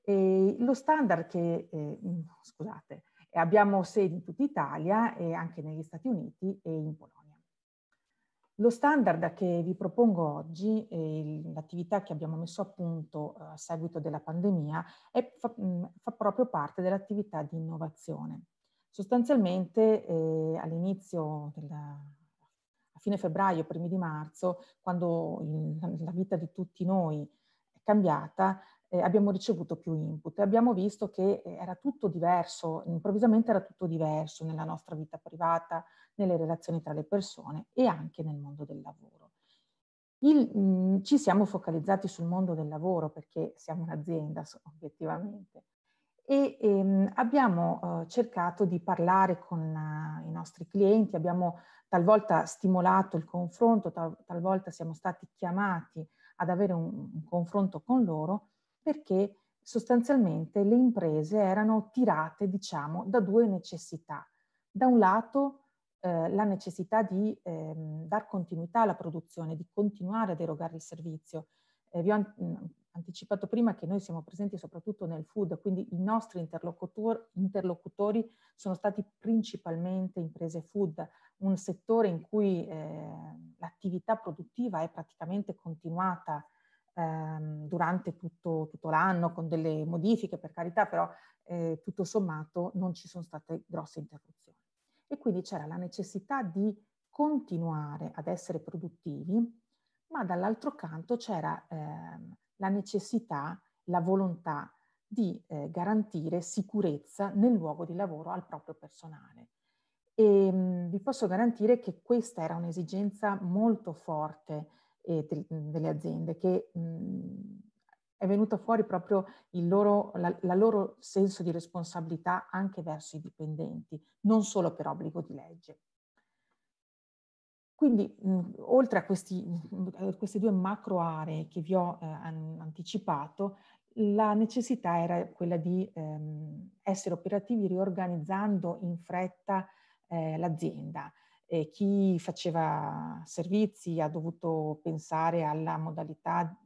E lo standard che, eh, scusate, abbiamo sedi in tutta Italia e anche negli Stati Uniti e in Polonia. Lo standard che vi propongo oggi, l'attività che abbiamo messo a punto eh, a seguito della pandemia, è, fa, fa, proprio parte dell'attività di innovazione. Sostanzialmente eh, all'inizio a fine febbraio, primi di marzo, quando il, la vita di tutti noi è cambiata, eh, abbiamo ricevuto più input e abbiamo visto che eh, era tutto diverso, improvvisamente era tutto diverso nella nostra vita privata, nelle relazioni tra le persone e anche nel mondo del lavoro. Il, mh, mm, ci siamo focalizzati sul mondo del lavoro perché siamo un'azienda obiettivamente e ehm, abbiamo uh, cercato di parlare con uh, i nostri clienti, abbiamo talvolta stimolato il confronto, tal, talvolta siamo stati chiamati ad avere un, un confronto con loro perché sostanzialmente le imprese erano tirate, diciamo, da due necessità. Da un lato eh, la necessità di eh, dar continuità alla produzione, di continuare ad erogare il servizio. Eh, vi ho an- mm, anticipato prima che noi siamo presenti soprattutto nel food, quindi i nostri interlocutor- interlocutori sono stati principalmente imprese food, un settore in cui eh, l'attività produttiva è praticamente continuata ehm, durante tutto, tutto, l'anno con delle modifiche per carità, però eh, tutto sommato non ci sono state grosse interruzioni e quindi c'era la necessità di continuare ad essere produttivi, ma dall'altro canto c'era eh, la necessità, la volontà di eh, garantire sicurezza nel luogo di lavoro al proprio personale. E mh, vi posso garantire che questa era un'esigenza molto forte de, delle aziende, che mh, è venuta fuori proprio il loro, la, la, loro senso di responsabilità anche verso i dipendenti, non solo per obbligo di legge. Quindi, mh, oltre a questi, mh, queste due macro aree che vi ho eh, anticipato, la necessità era quella di ehm, essere operativi riorganizzando in fretta eh, l'azienda. Eh, chi faceva servizi ha dovuto pensare alla modalità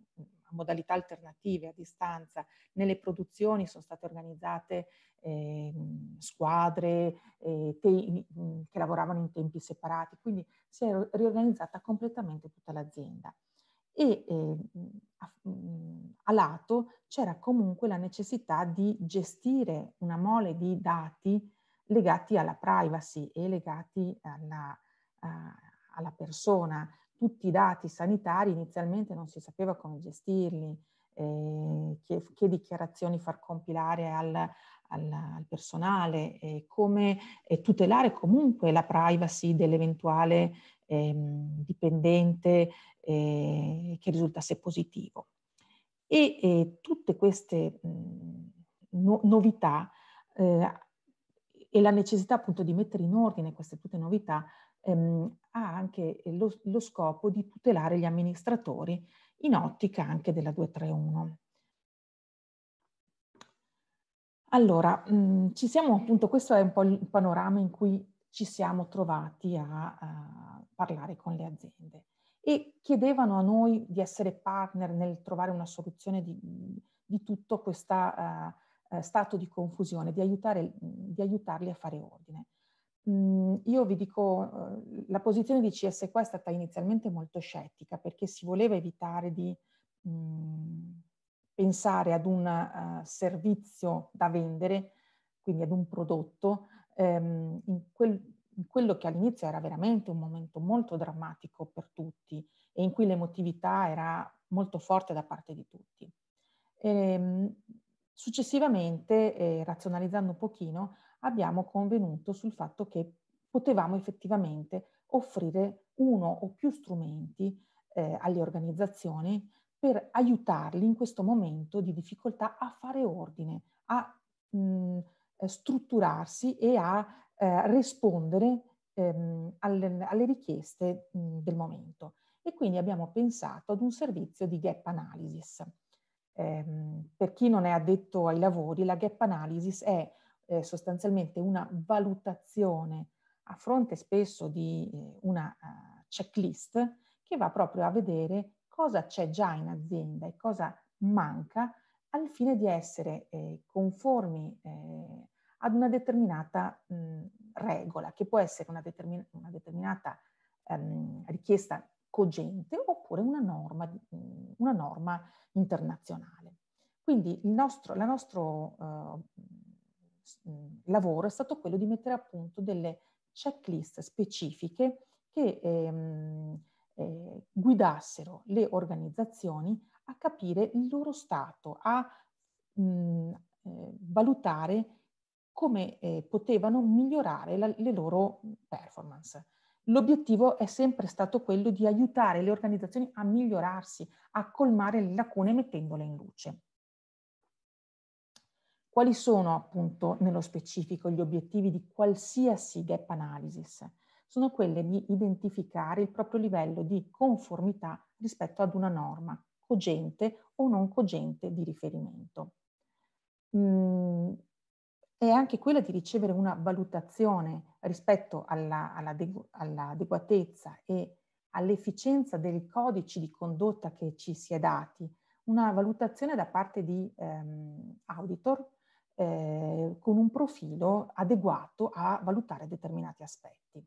modalità alternative a distanza. Nelle produzioni sono state organizzate eh, squadre eh, te, che lavoravano in tempi separati, quindi si è riorganizzata completamente tutta l'azienda. E eh, a, a lato c'era comunque la necessità di gestire una mole di dati legati alla privacy e legati alla, alla persona. Tutti i dati sanitari inizialmente non si sapeva come gestirli, eh, che, che, dichiarazioni far compilare al, al, al personale, eh, come eh, tutelare comunque la privacy dell'eventuale ehm, dipendente eh, che risultasse positivo. E tutte queste mh, no, novità eh, e la necessità appunto di mettere in ordine queste tutte novità ehm, ha anche lo, lo, scopo di tutelare gli amministratori in ottica anche della 231. Allora, mh, ci siamo appunto, questo è un po' il panorama in cui ci siamo trovati a, a parlare con le aziende e chiedevano a noi di essere partner nel trovare una soluzione di, di tutto questo uh, uh, stato di confusione, di, aiutare, di, aiutarli a fare ordine. Mm, io vi dico, uh, la posizione di CS qua è stata inizialmente molto scettica perché si voleva evitare di pensare ad un servizio da vendere, quindi ad un prodotto, um, in quel quello che all'inizio era veramente un momento molto drammatico per tutti e in cui l'emotività era molto forte da parte di tutti. E, ehm, successivamente, eh, razionalizzando un pochino, abbiamo convenuto sul fatto che potevamo effettivamente offrire uno o più strumenti eh, alle organizzazioni per aiutarli in questo momento di difficoltà a fare ordine, a mh, strutturarsi e a eh, rispondere ehm, alle, alle, richieste mh, del momento. E quindi abbiamo pensato ad un servizio di gap analysis. Eh, per chi non è addetto ai lavori, la gap analysis è eh, sostanzialmente una valutazione a fronte spesso di eh, una uh, checklist che va proprio a vedere cosa c'è già in azienda e cosa manca al fine di essere eh, conformi eh, ad una determinata mh, regola, che può essere una, determin- una determinata um, richiesta cogente oppure una norma, mh, una norma internazionale. Quindi il nostro, la nostro uh, lavoro è stato quello di mettere a punto delle checklist specifiche che ehm, eh, guidassero le organizzazioni a capire il loro stato, a mh, eh, valutare come eh, potevano migliorare la, le loro performance. L'obiettivo è sempre stato quello di aiutare le organizzazioni a migliorarsi, a colmare le lacune mettendole in luce. Quali sono appunto nello specifico gli obiettivi di qualsiasi gap analysis? Sono quelle di identificare il proprio livello di conformità rispetto ad una norma cogente o non cogente di riferimento. Mm, è anche quella di ricevere una valutazione rispetto alla, all'adeguatezza e all'efficienza dei codici di condotta che ci si è dati, una valutazione da parte di ehm, auditor eh, con un profilo adeguato a valutare determinati aspetti.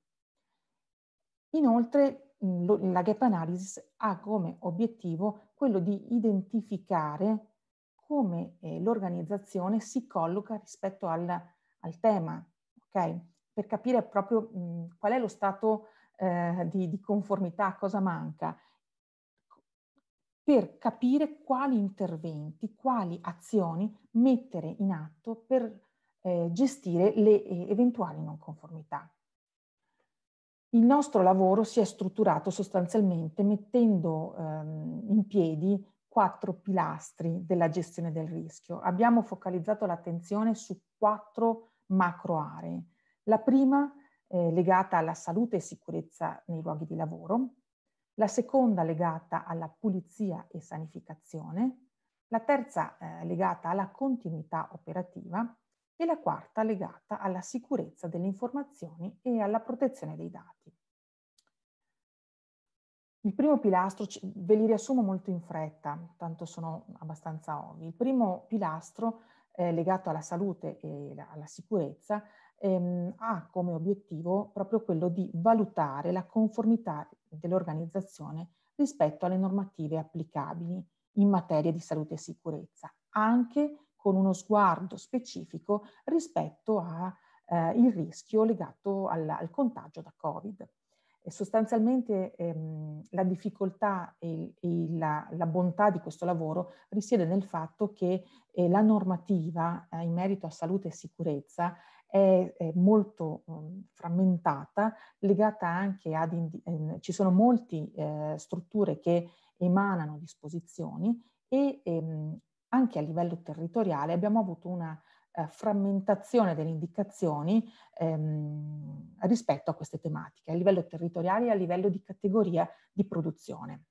Inoltre la gap analysis ha come obiettivo quello di identificare come eh, l'organizzazione si colloca rispetto al, al tema, ok? Per capire proprio mh, qual è lo stato eh, di, di conformità, cosa manca, per capire quali interventi, quali azioni mettere in atto per eh, gestire le eh, eventuali non conformità. Il nostro lavoro si è strutturato sostanzialmente mettendo ehm, in piedi quattro pilastri della gestione del rischio. Abbiamo focalizzato l'attenzione su quattro macro aree. La prima eh, legata alla salute e sicurezza nei luoghi di lavoro, la seconda legata alla pulizia e sanificazione, la terza eh, legata alla continuità operativa e la quarta legata alla sicurezza delle informazioni e alla protezione dei dati. Il primo pilastro, ve li riassumo molto in fretta, tanto sono abbastanza ovvi. Il primo pilastro eh, legato alla salute e alla sicurezza ehm, ha come obiettivo proprio quello di valutare la conformità dell'organizzazione rispetto alle normative applicabili in materia di salute e sicurezza, anche con uno sguardo specifico rispetto al eh, rischio legato al, al, contagio da Covid. Sostanzialmente ehm, la difficoltà e, e la, la, bontà di questo lavoro risiede nel fatto che eh, la normativa eh, in merito a salute e sicurezza è, è molto um, frammentata, legata anche ad, eh, ci sono molte eh, strutture che emanano disposizioni e ehm, anche a livello territoriale abbiamo avuto una eh, frammentazione delle indicazioni ehm, rispetto a queste tematiche, a livello territoriale e a livello di categoria di produzione.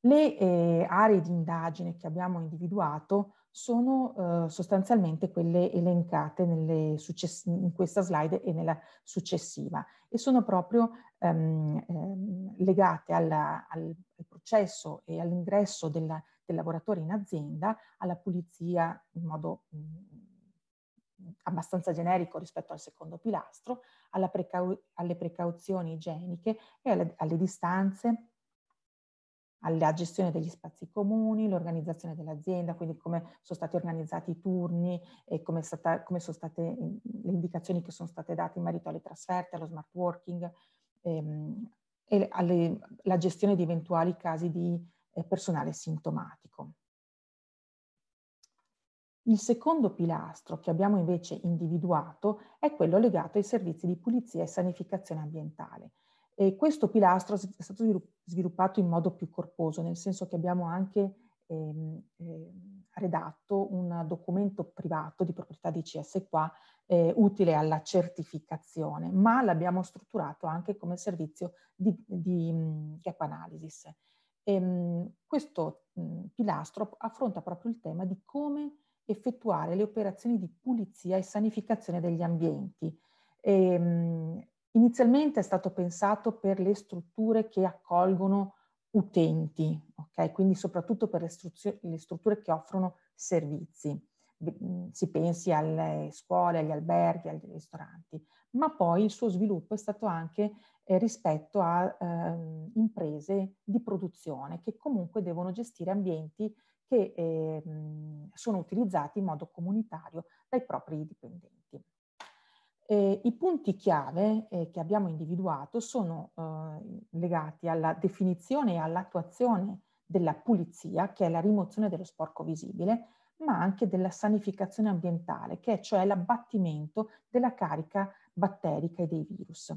Le eh, aree di indagine che abbiamo individuato sono eh, sostanzialmente quelle elencate in questa slide e nella successiva e sono proprio ehm, ehm, legate alla, al, processo e all'ingresso del, del, lavoratore in azienda, alla pulizia in modo mh, mm, abbastanza generico rispetto al secondo pilastro, precau alle precauzioni igieniche e alle, alle distanze alla gestione degli spazi comuni, l'organizzazione dell'azienda, quindi come sono stati organizzati i turni e come, stata, come, sono state le indicazioni che sono state date in merito alle trasferte, allo smart working ehm, e alle, la gestione di eventuali casi di personale sintomatico. Il secondo pilastro che abbiamo invece individuato è quello legato ai servizi di pulizia e sanificazione ambientale. E questo pilastro è stato sviluppato in modo più corposo, nel senso che abbiamo anche ehm, eh, redatto un documento privato di proprietà di CS eh, utile alla certificazione, ma l'abbiamo strutturato anche come servizio di, di gap analysis. E, um, questo um, pilastro affronta proprio il tema di come effettuare le operazioni di pulizia e sanificazione degli ambienti. E, Inizialmente è stato pensato per le strutture che accolgono utenti, okay? quindi soprattutto per le, le strutture che offrono servizi. Mm, si pensi alle scuole, agli alberghi, agli ristoranti, ma poi il suo sviluppo è stato anche eh, rispetto a eh, imprese di produzione che comunque devono gestire ambienti che eh, sono utilizzati in modo comunitario dai propri dipendenti. Eh, I punti chiave eh, che abbiamo individuato sono eh, legati alla definizione e all'attuazione della pulizia, che è la rimozione dello sporco visibile, ma anche della sanificazione ambientale, che è cioè l'abbattimento della carica batterica e dei virus.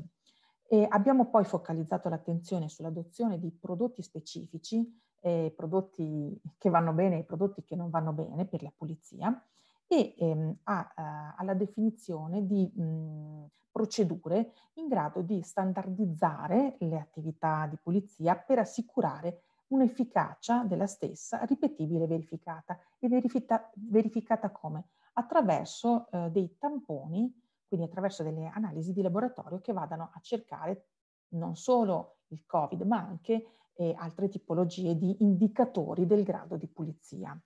E abbiamo poi focalizzato l'attenzione sull'adozione di prodotti specifici, eh, prodotti che vanno bene e prodotti che non vanno bene per la pulizia, e ehm, a, a, alla definizione di mh, procedure in grado di standardizzare le attività di pulizia per assicurare un'efficacia della stessa ripetibile e verificata. E verifica, verificata come? Attraverso eh, dei tamponi, quindi attraverso delle analisi di laboratorio che vadano a cercare non solo il Covid, ma anche eh, altre tipologie di indicatori del grado di pulizia.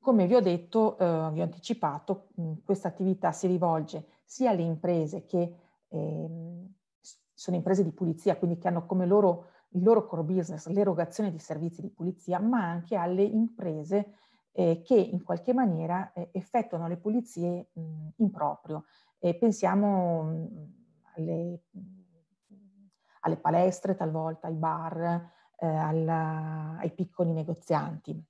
Come vi ho detto, eh, vi ho anticipato, questa attività si rivolge sia alle imprese che eh, sono imprese di pulizia, quindi che hanno come loro, il loro core business l'erogazione di servizi di pulizia, ma anche alle imprese eh, che in qualche maniera eh, effettuano le pulizie mh, in proprio. pensiamo mh, alle, alle, palestre talvolta, ai bar, eh, alla, ai piccoli negozianti.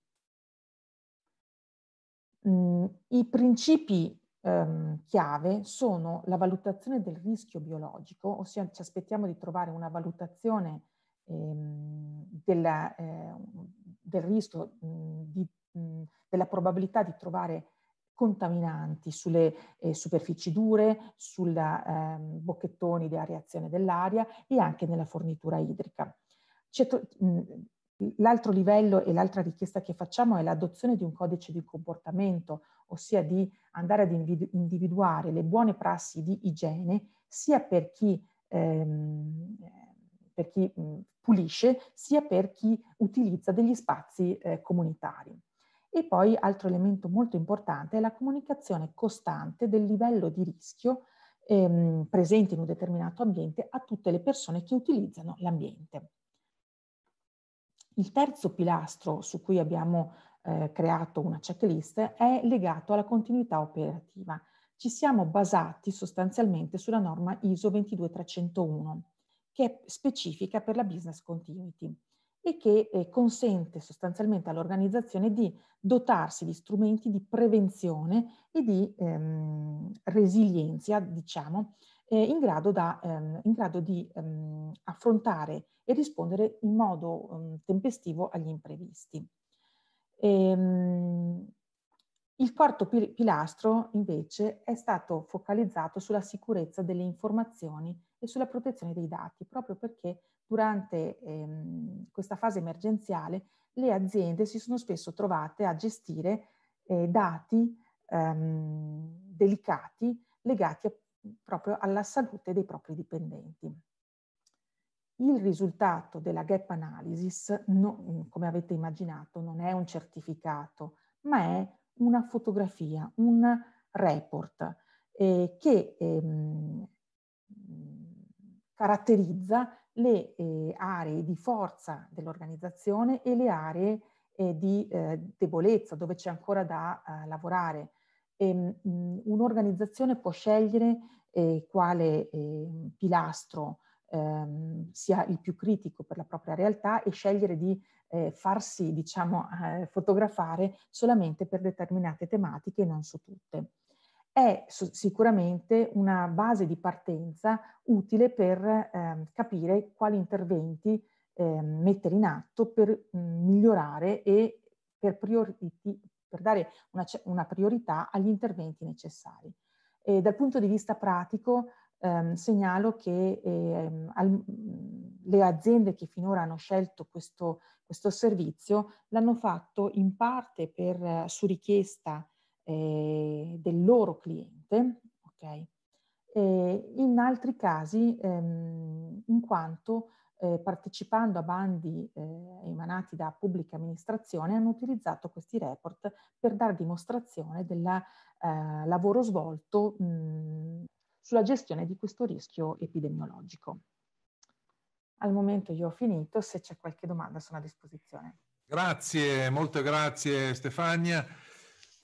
Mhmm, I principi ehm, chiave sono la valutazione del rischio biologico, ossia ci aspettiamo di trovare una valutazione ehm, della, eh, del rischio, mh, di, della probabilità di trovare contaminanti sulle eh, superfici dure, sui ehm, bocchettoni di areazione dell'aria e anche nella fornitura idrica. L'altro livello e l'altra richiesta che facciamo è l'adozione di un codice di comportamento, ossia di andare ad individuare le buone prassi di igiene sia per chi, ehm, per chi pulisce sia per chi utilizza degli spazi eh, comunitari. E poi altro elemento molto importante è la comunicazione costante del livello di rischio ehm, presente in un determinato ambiente a tutte le persone che utilizzano l'ambiente. Il terzo pilastro su cui abbiamo eh, creato una checklist è legato alla continuità operativa. Ci siamo basati sostanzialmente sulla norma ISO 22301, che è specifica per la business continuity e che eh, consente sostanzialmente all'organizzazione di dotarsi di strumenti di prevenzione e di ehm, resilienza, diciamo, eh, in, grado da, ehm, in, grado di ehm, affrontare e rispondere in modo ehm, tempestivo agli imprevisti. Ehm, il quarto pilastro invece è stato focalizzato sulla sicurezza delle informazioni e sulla protezione dei dati, proprio perché durante ehm, questa fase emergenziale le aziende si sono spesso trovate a gestire eh, dati ehm, delicati legati a, proprio alla salute dei propri dipendenti. Il risultato della gap analysis, no, come avete immaginato, non è un certificato, ma è una fotografia, un report eh, che ehm, caratterizza le eh, aree di forza dell'organizzazione e le aree eh, di eh, debolezza dove c'è ancora da eh, lavorare. Ehm, un'organizzazione può scegliere eh, quale ehm, pilastro ehm, sia il più critico per la propria realtà e scegliere di eh, farsi, diciamo, [LAUGHS] fotografare solamente per determinate tematiche e non su tutte è sicuramente una base di partenza utile per eh, capire quali interventi eh, mettere in atto per mh, migliorare e per, per dare una, una, priorità agli interventi necessari. E dal punto di vista pratico ehm, segnalo che ehm, al, le aziende che finora hanno scelto questo, questo servizio l'hanno fatto in parte per, su richiesta eh, del loro cliente, ok? E in altri casi ehm, in quanto eh, partecipando a bandi eh, emanati da pubbliche amministrazioni hanno utilizzato questi report per dare dimostrazione del eh, lavoro svolto mh, sulla gestione di questo rischio epidemiologico. Al momento io ho finito, se c'è qualche domanda sono a disposizione. Grazie, molte grazie Stefania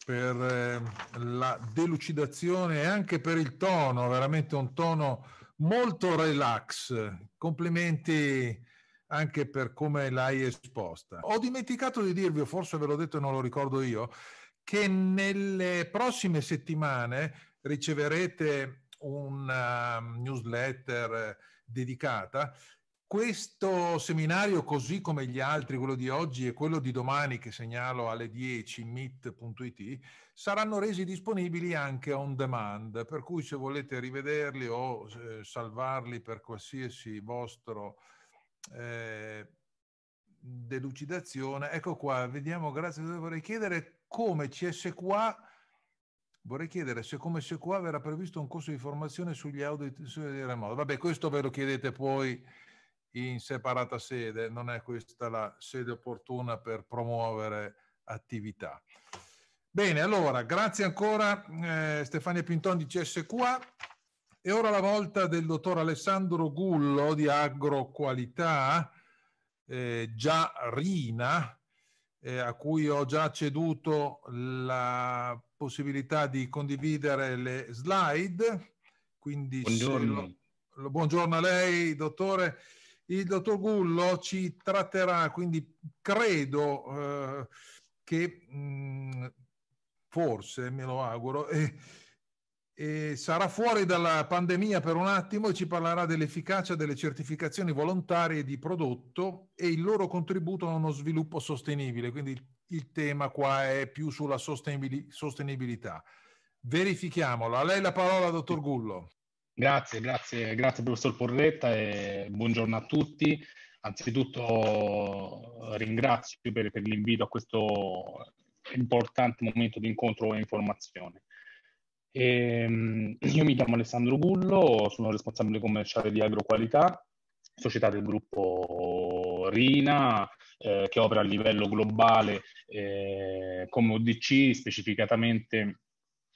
per eh, la delucidazione e anche per il tono, veramente un tono molto relax. Complimenti anche per come l'hai esposta. Ho dimenticato di dirvi, o forse ve l'ho detto e non lo ricordo io, che nelle prossime settimane riceverete una newsletter dedicata questo seminario, così come gli altri, quello di oggi e quello di domani che segnalo alle 10, meet.it, saranno resi disponibili anche on demand, per cui se volete rivederli o eh, salvarli per qualsiasi vostro eh, delucidazione, ecco qua, vediamo, grazie, vorrei chiedere come CS Vorrei chiedere se come se qua verrà previsto un corso di formazione sugli audit di remoto. Vabbè, questo ve lo chiedete poi in separata sede, non è questa la sede opportuna per promuovere attività. Bene, allora, grazie ancora eh, Stefania Pinton di CSQA e ora la volta del dottor Alessandro Gullo di Agroqualità, eh, già Rina, eh, a cui ho già ceduto la possibilità di condividere le slide. Quindi buongiorno. Lo, buongiorno a lei, dottore. Il dottor Gullo ci tratterà, quindi credo eh, che mh, forse, me lo auguro, [LAUGHS] eh, e sarà fuori dalla pandemia per un attimo e ci parlerà dell'efficacia delle certificazioni volontarie di prodotto e il loro contributo a uno sviluppo sostenibile. Quindi il, il tema qua è più sulla sostenibilità. Verifichiamolo. A lei la parola, dottor Gullo. Grazie, grazie, grazie professor Porretta e buongiorno a tutti. Anzitutto ringrazio per, per l'invito a questo importante momento di incontro e informazione. E, ehm, io mi chiamo Alessandro Gullo, sono responsabile commerciale di Agroqualità, società del gruppo RINA, eh, che opera a livello globale eh, come ODC, specificatamente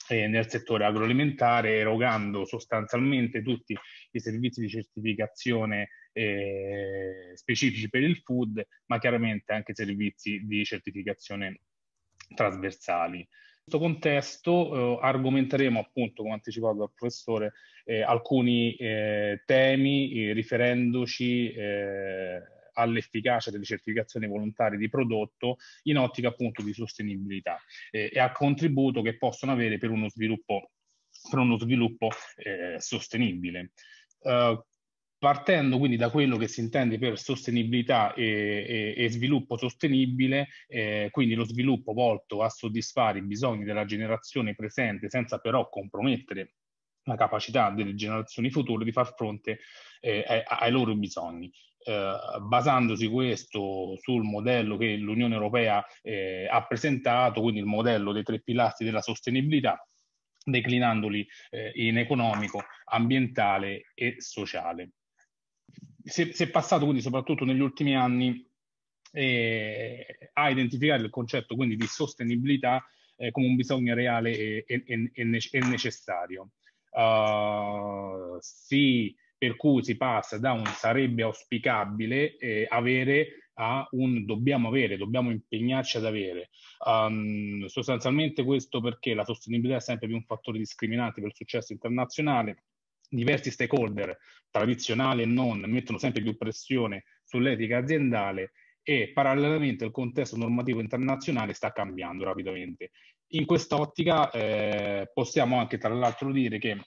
eh, nel settore agroalimentare, erogando sostanzialmente tutti i servizi di certificazione eh, specifici per il food, ma chiaramente anche servizi di certificazione trasversali. Questo contesto eh, argomenteremo appunto, come anticipato dal professore, eh, alcuni eh, temi eh, riferendoci eh, all'efficacia delle certificazioni volontarie di prodotto in ottica appunto di sostenibilità eh, e al contributo che possono avere per uno sviluppo, per uno sviluppo sostenibile. Uh, partendo quindi da quello che si intende per sostenibilità e, e, e sviluppo sostenibile, eh, quindi lo sviluppo volto a soddisfare i bisogni della generazione presente senza però compromettere la capacità delle generazioni future di far fronte eh, ai, ai, loro bisogni. Eh, basandosi questo sul modello che l'Unione Europea eh, ha presentato, quindi il modello dei tre pilastri della sostenibilità, declinandoli eh, in economico, ambientale e sociale si, si, è passato quindi soprattutto negli ultimi anni eh, a identificare il concetto quindi di sostenibilità eh, come un bisogno reale e, e, e, e necessario. Uh, sì, per cui si passa da un sarebbe auspicabile eh, avere a un dobbiamo avere, dobbiamo impegnarci ad avere. Um, sostanzialmente questo perché la sostenibilità è sempre più un fattore discriminante per il successo internazionale diversi stakeholder, tradizionali e non, mettono sempre più pressione sull'etica aziendale e parallelamente il contesto normativo internazionale sta cambiando rapidamente. In quest'ottica eh, possiamo anche tra l'altro dire che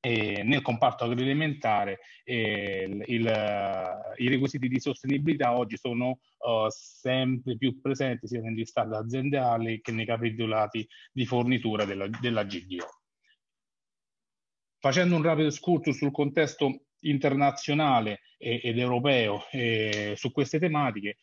eh, nel comparto agroalimentare eh, il, il, i requisiti di sostenibilità oggi sono uh, sempre più presenti sia negli stati aziendali che nei capitolati di fornitura della, della GDO. Facendo un rapido excursus sul contesto internazionale ed europeo su queste tematiche,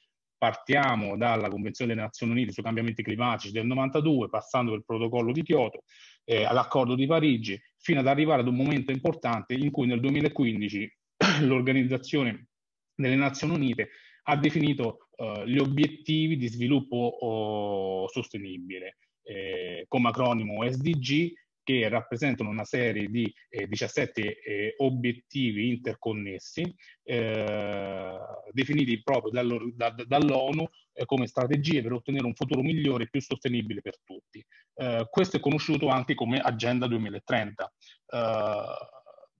partiamo dalla Convenzione delle Nazioni Unite sui cambiamenti climatici del 92, passando dal protocollo di Kyoto eh, all'accordo di Parigi, fino ad arrivare ad un momento importante in cui nel 2015 [CLEARS THROAT] l'Organizzazione delle Nazioni Unite ha definito eh, gli obiettivi di sviluppo oh, sostenibile, eh, come acronimo SDG, che rappresentano una serie di eh, 17 eh, obiettivi interconnessi eh, definiti proprio dall'ONU da, dall eh, come strategie per ottenere un futuro migliore e più sostenibile per tutti. Eh, questo è conosciuto anche come Agenda 2030 eh,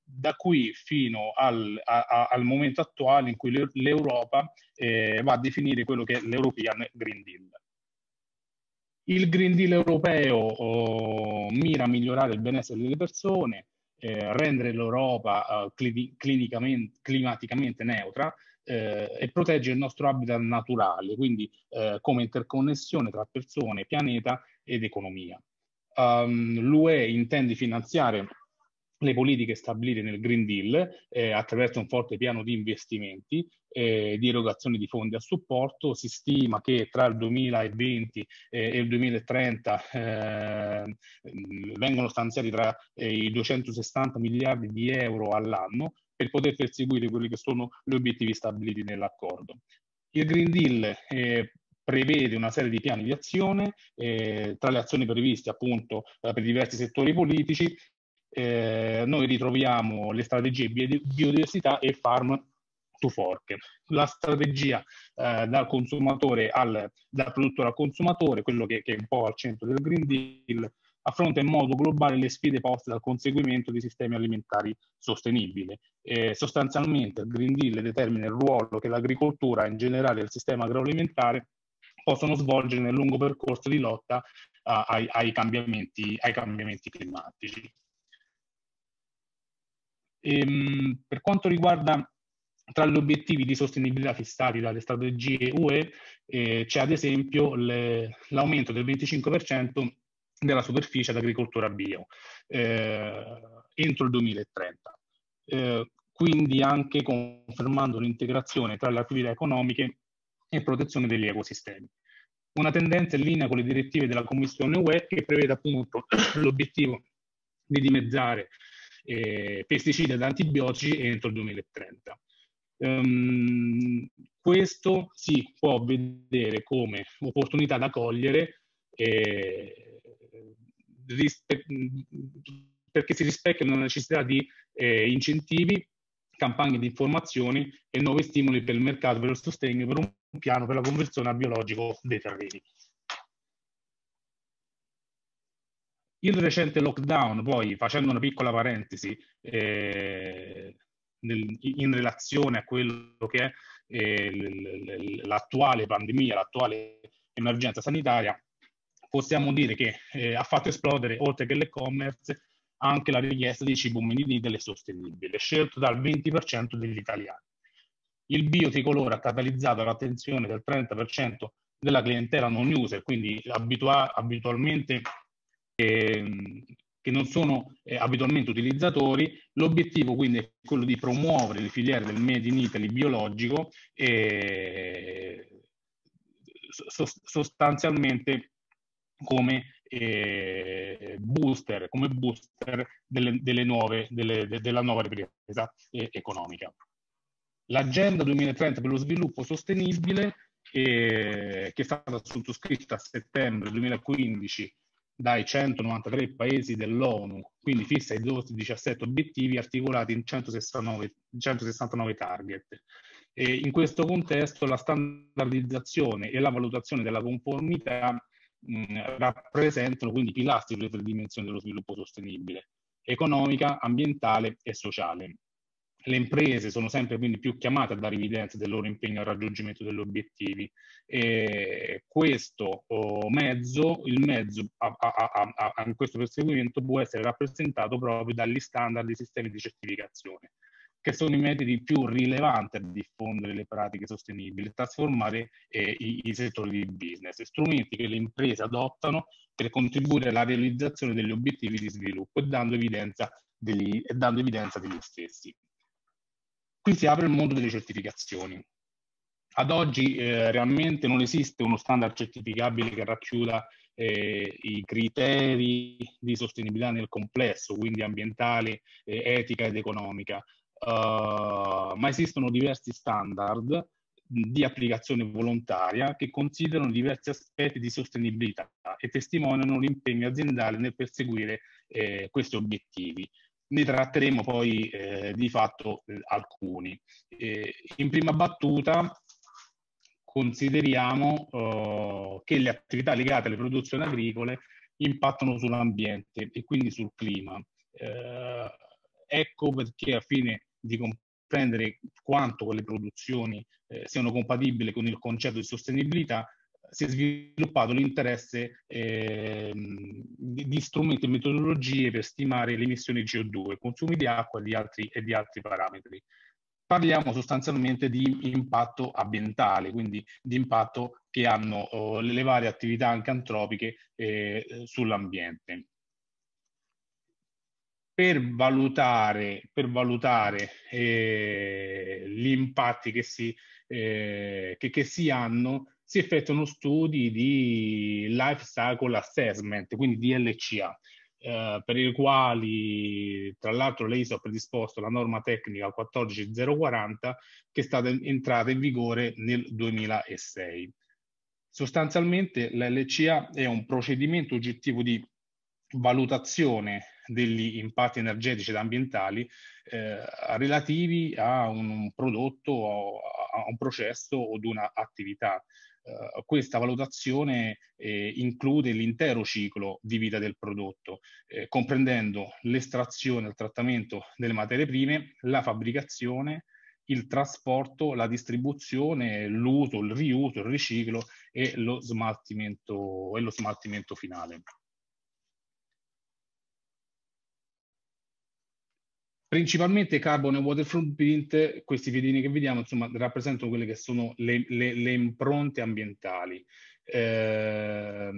da qui fino al, a, al, momento attuale in cui l'Europa eh, va a definire quello che è l'European Green Deal. Il Green Deal europeo oh, mira a migliorare il benessere delle persone, eh, rendere l'Europa eh, climaticamente neutra eh, e protegge il nostro habitat naturale, quindi eh, come interconnessione tra persone, pianeta ed economia. Um, L'UE intende finanziare le politiche stabilite nel Green Deal eh, attraverso un forte piano di investimenti eh, di erogazione di fondi a supporto. Si stima che tra il 2020 eh, e il 2030 eh, vengono stanziati tra eh, i 260 miliardi di euro all'anno per poter perseguire quelli che sono gli obiettivi stabiliti nell'accordo. Il Green Deal eh, prevede una serie di piani di azione, eh, tra le azioni previste appunto eh, per diversi settori politici eh, noi ritroviamo le strategie biodiversità e farm to fork. La strategia eh, dal consumatore al, dal produttore al consumatore, quello che, che, è un po' al centro del Green Deal, affronta in modo globale le sfide poste dal conseguimento di sistemi alimentari sostenibili. Eh, sostanzialmente il Green Deal determina il ruolo che l'agricoltura, in generale il sistema agroalimentare, possono svolgere nel lungo percorso di lotta uh, ai, ai, cambiamenti, ai cambiamenti climatici. Ehm, per quanto riguarda tra gli obiettivi di sostenibilità fissati dalle strategie UE eh, c'è ad esempio le, l'aumento del 25% della superficie ad agricoltura bio eh, entro il 2030. Eh, quindi anche confermando l'integrazione tra le attività economiche e protezione degli ecosistemi. Una tendenza in linea con le direttive della Commissione UE che prevede appunto [CLEARS THROAT] l'obiettivo di dimezzare eh, pesticidi ed antibiotici entro il 2030. Um, ehm, questo si può vedere come opportunità da cogliere eh, rispe- perché si rispecchia una necessità di eh, incentivi campagne di informazioni e nuovi stimoli per il mercato, per il sostegno, per un piano per la conversione a biologico dei terreni. Il recente lockdown, poi facendo una piccola parentesi, eh, nel, in relazione a quello che è eh, l'attuale pandemia, l'attuale emergenza sanitaria, possiamo dire che eh, ha fatto esplodere, oltre che l'e-commerce, anche la richiesta di cibo minimitile e sostenibile, scelto dal 20% degli italiani. Il bio tricolore ha catalizzato l'attenzione del 30% della clientela non user, quindi abitua- abitualmente eh, che non sono eh, abitualmente utilizzatori. L'obiettivo quindi è quello di promuovere le filiere del Made in Italy biologico e sostanzialmente come eh, booster, come booster delle, delle nuove, delle, de, della nuova ripresa eh, economica. L'agenda 2030 per lo sviluppo sostenibile, eh, che è stata sottoscritta a settembre 2015 dai 193 paesi dell'ONU, quindi fissa i 17 obiettivi articolati in 169, 169 target. E in questo contesto la standardizzazione e la valutazione della conformità mh, rappresentano quindi pilastri delle tre dimensioni dello sviluppo sostenibile, economica, ambientale e sociale. Le imprese sono sempre quindi più chiamate a dare evidenza del loro impegno al raggiungimento degli obiettivi e questo oh, mezzo, il mezzo a, questo perseguimento può essere rappresentato proprio dagli standard dei sistemi di certificazione che sono i metodi più rilevanti a diffondere le pratiche sostenibili, trasformare eh, i, i, settori di business, strumenti che le imprese adottano per contribuire alla realizzazione degli obiettivi di sviluppo e dando evidenza degli, dando evidenza degli stessi. Qui si apre il mondo delle certificazioni. Ad oggi eh, realmente non esiste uno standard certificabile che racchiuda eh, i criteri di sostenibilità nel complesso, quindi ambientale, eh, etica ed economica. Uh, ma esistono diversi standard di applicazione volontaria che considerano diversi aspetti di sostenibilità e testimoniano l'impegno aziendale nel perseguire eh, questi obiettivi. Ne tratteremo poi eh, di fatto eh, alcuni. in prima battuta consideriamo uh, che le attività legate alle produzioni agricole impattano sull'ambiente e quindi sul clima. Uh, ecco perché a fine di comprendere quanto quelle produzioni eh, siano compatibili con il concetto di sostenibilità, si è sviluppato l'interesse eh, di, di, strumenti e metodologie per stimare le emissioni di CO2, consumi di acqua e di altri, e di altri parametri. Parliamo sostanzialmente di impatto ambientale, quindi di impatto che hanno oh, le varie attività anche antropiche eh, sull'ambiente per valutare, per valutare eh, gli impatti che si, eh, che, che si, hanno, si effettuano studi di life cycle assessment, quindi di LCA, eh, per i quali tra l'altro l'EISO ha predisposto la norma tecnica 14040 che è stata entrata in vigore nel 2006. Sostanzialmente l'LCA è un procedimento oggettivo di valutazione degli impatti energetici ed ambientali eh, relativi a un prodotto, a un processo o ad un'attività. Uh, questa valutazione eh, include l'intero ciclo di vita del prodotto, eh, comprendendo l'estrazione, il trattamento delle materie prime, la fabbricazione, il trasporto, la distribuzione, l'uso, il riuso, il riciclo e lo smaltimento, e lo smaltimento finale. Principalmente carbon e water footprint, questi piedini che vediamo, insomma, rappresentano quelle che sono le, le, le impronte ambientali. Eh,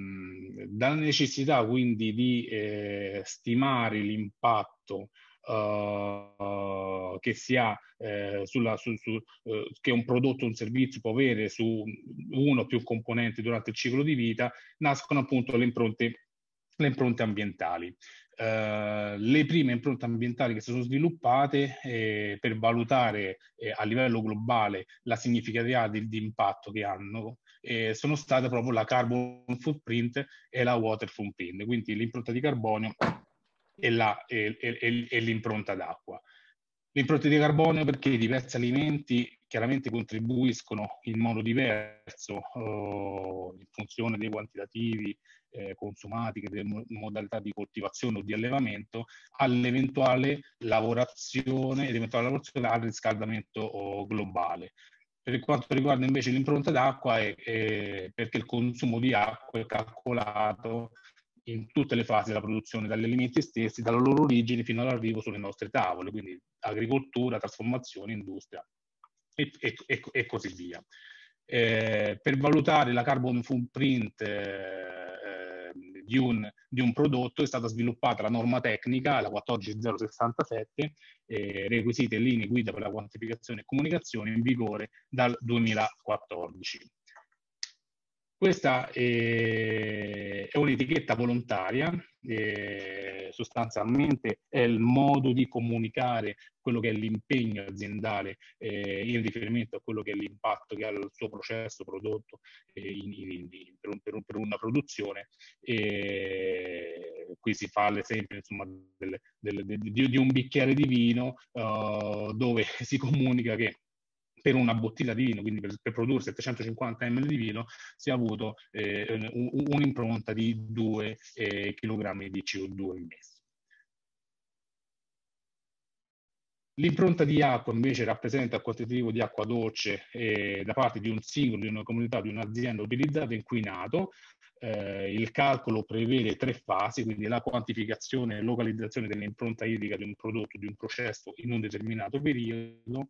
dalla necessità quindi di eh, stimare l'impatto uh, che si ha eh, sulla, su, su, uh, che un prodotto o un servizio può avere su uno o più componenti durante il ciclo di vita, nascono appunto le impronte, le impronte ambientali. Uh, le prime impronte ambientali che si sono sviluppate eh, per valutare eh, a livello globale la significatività di, di impatto che hanno eh, sono state proprio la carbon footprint e la water footprint, quindi l'impronta di carbonio e, la, e, e, e l'impronta d'acqua. L'impronta di carbonio perché diversi alimenti chiaramente contribuiscono in modo diverso uh, in funzione dei quantitativi eh, consumati, delle modalità di coltivazione o di allevamento, all'eventuale lavorazione eventuale lavorazione al riscaldamento oh, globale. Per quanto riguarda invece l'impronta d'acqua, è, è perché il consumo di acqua è calcolato in tutte le fasi della produzione, dagli alimenti stessi, dalla loro origine fino all'arrivo sulle nostre tavole, quindi agricoltura, trasformazione, industria e, e, e, così via. Eh, per valutare la carbon footprint eh, di, un, di, un, prodotto è stata sviluppata la norma tecnica, la 14067, eh, requisiti e linee guida per la quantificazione e comunicazione in vigore dal 2014. Questa è, è un'etichetta volontaria, eh, sostanzialmente è il modo di comunicare quello che è l'impegno aziendale eh, in riferimento a quello che è l'impatto che ha il suo processo prodotto eh, in, in, in, per, un, per, un, per, una produzione. qui si fa l'esempio insomma, del, del, di, di, un bicchiere di vino uh, dove [LAUGHS] si comunica che per una bottiglia di vino, quindi per, per produrre 750 ml di vino, si è avuto eh, un'impronta di 2 eh, kg di CO2 immesso. L'impronta di acqua invece rappresenta il quantitativo di acqua dolce eh, da parte di un singolo, di una comunità, di un'azienda utilizzato inquinato. Eh, il calcolo prevede tre fasi, quindi la quantificazione e localizzazione dell'impronta idrica di un prodotto, di un processo in un determinato periodo,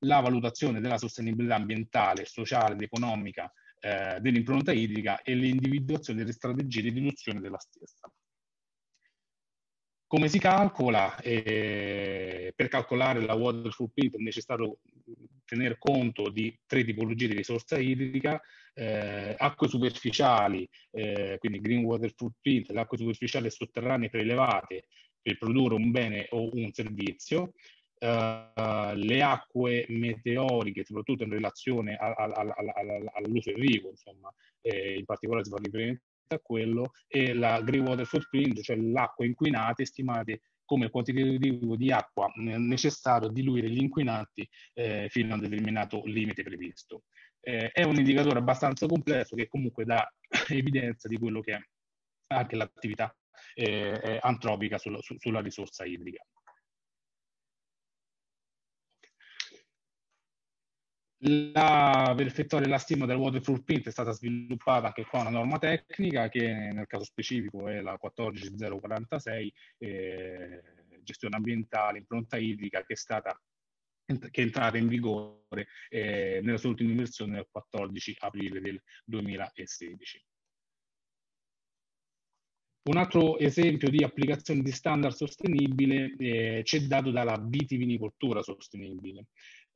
la valutazione della sostenibilità ambientale, sociale ed economica eh, dell'impronta idrica e l'individuazione delle strategie di riduzione della stessa. Come si calcola? Eh, per calcolare la water footprint è necessario tener conto di tre tipologie di risorsa idrica, eh, acque superficiali, eh, quindi green water footprint, le acque superficiali sotterranee prelevate per produrre un bene o un servizio, Uh, le acque meteoriche, soprattutto in relazione all'uso irriguo, insomma, eh, in particolare si fa riferimento a quello, e la green water footprint, cioè l'acqua inquinata, estimate come quantitativo di acqua necessario a diluire gli inquinanti eh, fino a un determinato limite previsto. Eh, è un indicatore abbastanza complesso che comunque dà [COUGHS] evidenza di quello che è anche l'attività eh, antropica sulla, su, sulla risorsa idrica. La, per effettuare la stima del water footprint è stata sviluppata anche qua una norma tecnica che nel caso specifico è la 14046, eh, gestione ambientale, impronta idrica, che è stata che è entrata in vigore eh, nella sua ultima versione del 14 aprile del 2016. Un altro esempio di applicazione di standard sostenibile eh, c'è dato dalla vitivinicoltura sostenibile.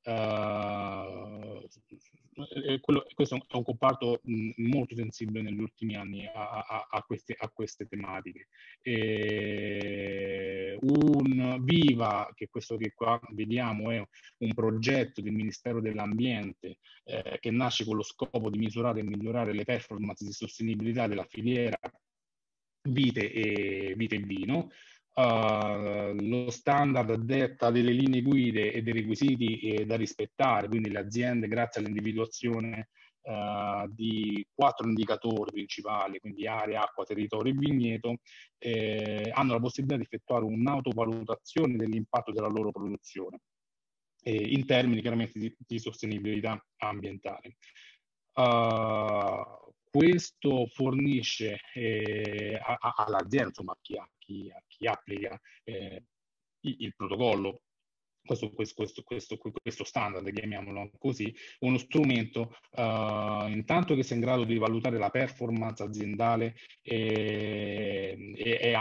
Uh, quello, questo è un comparto mh, molto sensibile negli ultimi anni a, a, a, queste, a queste, tematiche. E un Viva, che questo che qua vediamo è un progetto del Ministero dell'Ambiente eh, che nasce con lo scopo di misurare e migliorare le performance di sostenibilità della filiera vite e, vite e vino, Uh, lo standard detta delle linee guide e dei requisiti eh, da rispettare, quindi le aziende grazie all'individuazione uh, di quattro indicatori principali, quindi area, acqua, territorio e vigneto, eh, hanno la possibilità di effettuare un'autovalutazione dell'impatto della loro produzione eh, in termini chiaramente di, di sostenibilità ambientale. Uh, questo fornisce eh, all'azienda, insomma a chi, a chi, a chi applica eh, il, il, protocollo questo, questo, questo, questo, standard, chiamiamolo così, uno strumento uh, intanto che sia in grado di valutare la performance aziendale e, e, e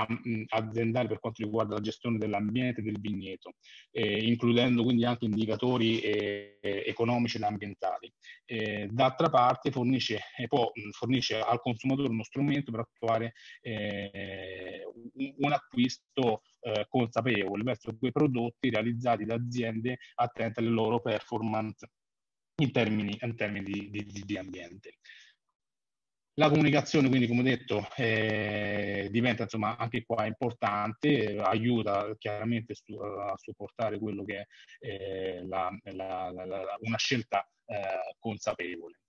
aziendale per quanto riguarda la gestione dell'ambiente del vigneto, eh, includendo quindi anche indicatori eh, economici ed ambientali. Eh, d'altra parte fornisce, può, fornisce, al consumatore uno strumento per attuare eh, un acquisto eh, consapevole verso quei prodotti realizzati da aziende attente alle loro performance in termini, in termini di, di, di, ambiente. La comunicazione, quindi, come detto, eh, diventa insomma anche qua importante, aiuta chiaramente su, a supportare quello che è eh, la, la, la, una scelta eh, consapevole.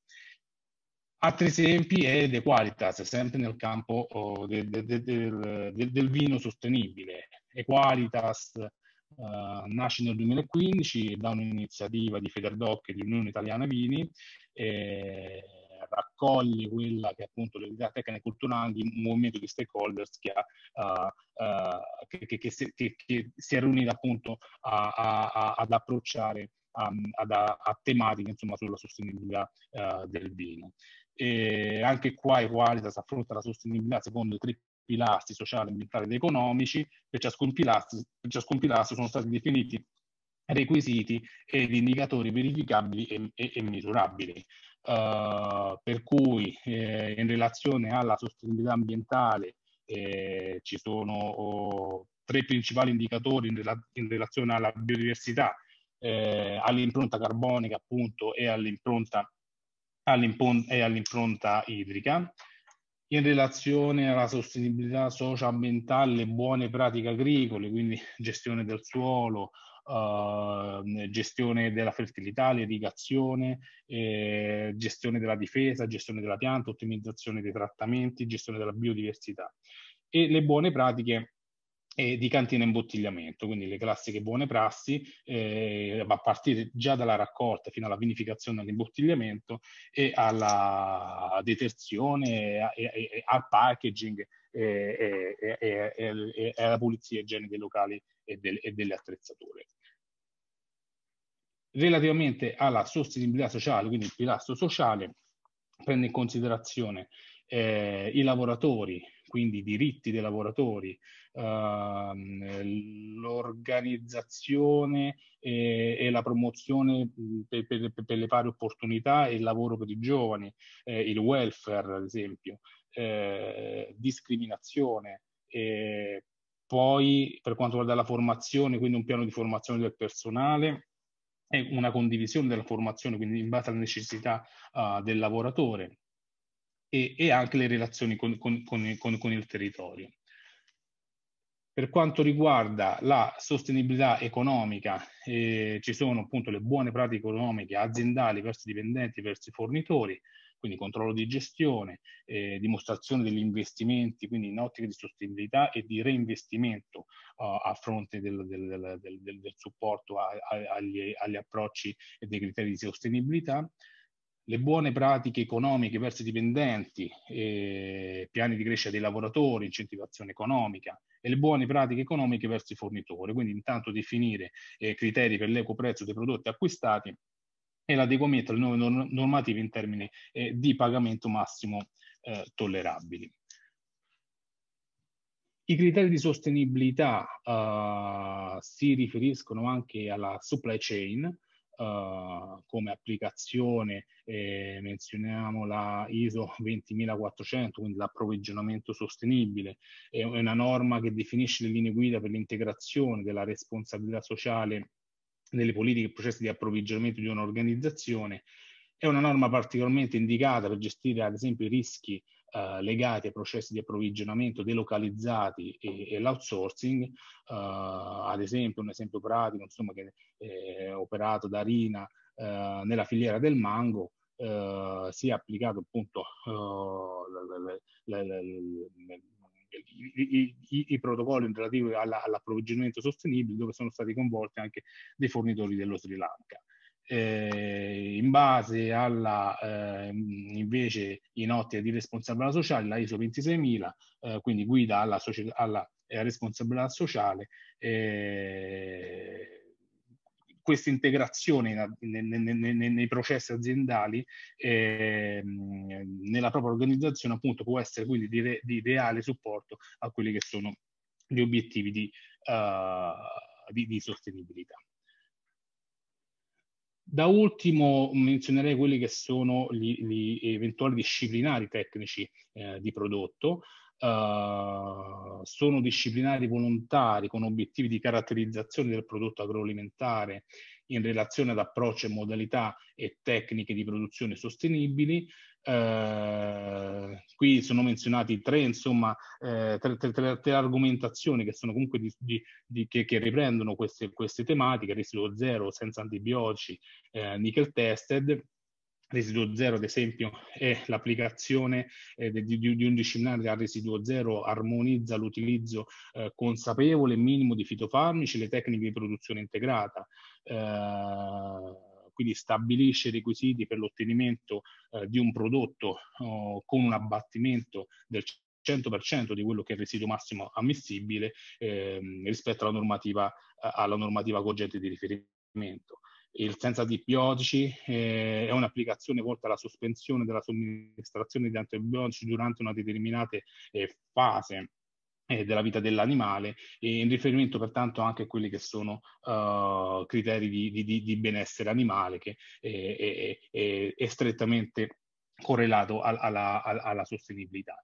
Altri esempi è De Qualitas, sempre nel campo oh, de, de, de, del, del vino sostenibile. Equalitas uh, nasce nel 2015 da un'iniziativa di Federdoc e di Unione Italiana Vini e raccoglie quella che è appunto l'eredità tecnica e culturale di un movimento di stakeholders che, ha, uh, uh, che, che, si, che, si è riunito appunto a, a, a, ad approcciare um, a, tematiche insomma, sulla sostenibilità del vino. E anche qua Equalitas affronta la sostenibilità secondo tre pilastri sociali, ambientali ed economici, per ciascun pilastro, per ciascun pilastro sono stati definiti requisiti ed indicatori verificabili e, e, e misurabili. Uh, per cui eh, in relazione alla sostenibilità ambientale eh, ci sono oh, tre principali indicatori in, rela- in relazione alla biodiversità, eh, all'impronta carbonica appunto e all'impronta, all'impronta, e all'impronta idrica in relazione alla sostenibilità socio-ambientale, le buone pratiche agricole, quindi [LAUGHS] gestione del suolo, uh, gestione della fertilità, l'irrigazione, eh, gestione della difesa, gestione della pianta, ottimizzazione dei trattamenti, gestione della biodiversità. E le buone pratiche e di cantina imbottigliamento, quindi le classiche buone prassi, eh, a partire già dalla raccolta fino alla vinificazione all'imbottigliamento e alla detersione, e, e, e al packaging e, e, alla pulizia igiene dei locali e, del, e delle attrezzature. Relativamente alla sostenibilità sociale, quindi il pilastro sociale, prende in considerazione eh, i lavoratori, quindi i diritti dei lavoratori, l'organizzazione e, e, la promozione per, per, per, le pari opportunità e il lavoro per i giovani, eh, il welfare ad esempio, eh, discriminazione. Poi per quanto riguarda la formazione, quindi un piano di formazione del personale, e una condivisione della formazione, quindi in base alle necessità uh, del lavoratore e, e anche le relazioni con, con, con, con il territorio. Per quanto riguarda la sostenibilità economica, eh, ci sono appunto le buone pratiche economiche aziendali verso i dipendenti, verso i fornitori, quindi controllo di gestione, eh, dimostrazione degli investimenti, quindi in ottica di sostenibilità e di reinvestimento uh, a fronte del, del, del, del supporto a, a, agli, agli approcci e dei criteri di sostenibilità le buone pratiche economiche verso i dipendenti, eh, piani di crescita dei lavoratori, incentivazione economica e le buone pratiche economiche verso i fornitori, quindi intanto definire eh, criteri per l'eco prezzo dei prodotti acquistati e l'adeguamento alle nuove normative in termini eh, di pagamento massimo eh, tollerabili. I criteri di sostenibilità uh, si riferiscono anche alla supply chain, Uh, come applicazione eh, menzioniamo la ISO 20400, quindi l'approvvigionamento sostenibile, è una norma che definisce le linee guida per l'integrazione della responsabilità sociale nelle politiche e processi di approvvigionamento di un'organizzazione. È una norma particolarmente indicata per gestire ad esempio i rischi Uh, legati ai processi di approvvigionamento delocalizzati e, e l'outsourcing, uh, ad esempio un esempio pratico insomma, che è operato da Rina uh, nella filiera del mango, si è applicato appunto i, i, i, protocolli relativi alla, all'approvvigionamento sostenibile dove sono stati coinvolti anche dei fornitori dello Sri Lanka eh, in base alla eh, invece in ottica di responsabilità sociale la ISO 26000 eh, quindi guida alla, società, alla responsabilità sociale eh, questa integrazione nei, nei, nei, processi aziendali eh, nella propria organizzazione appunto può essere quindi di, re, di, reale supporto a quelli che sono gli obiettivi di, uh, di, di sostenibilità. Da ultimo menzionerei quelli che sono gli, gli eventuali disciplinari tecnici eh, di prodotto. Uh, sono disciplinari volontari con obiettivi di caratterizzazione del prodotto agroalimentare in relazione ad approcci e modalità e tecniche di produzione sostenibili. Uh, qui sono menzionati tre, insomma, eh, tre, tre, tre, tre, argomentazioni che sono comunque di, di, di, che, che, riprendono queste, queste tematiche, residuo zero, senza antibiotici, eh, nickel tested, Residuo zero, ad esempio, è l'applicazione eh, di, di, un disciplinare a residuo zero, armonizza l'utilizzo eh, consapevole minimo di fitofarmici, le tecniche di produzione integrata, eh, quindi stabilisce i requisiti per l'ottenimento eh, di un prodotto oh, con un abbattimento del 100% di quello che è il residuo massimo ammissibile ehm, rispetto alla normativa, alla normativa cogente di riferimento. Il senza antibiotici eh, è un'applicazione volta alla sospensione della somministrazione di antibiotici durante una determinata eh, fase eh, della vita dell'animale e in riferimento pertanto anche a quelli che sono uh, criteri di, di, di, benessere animale che è, è, è, è strettamente correlato al, alla, alla, sostenibilità.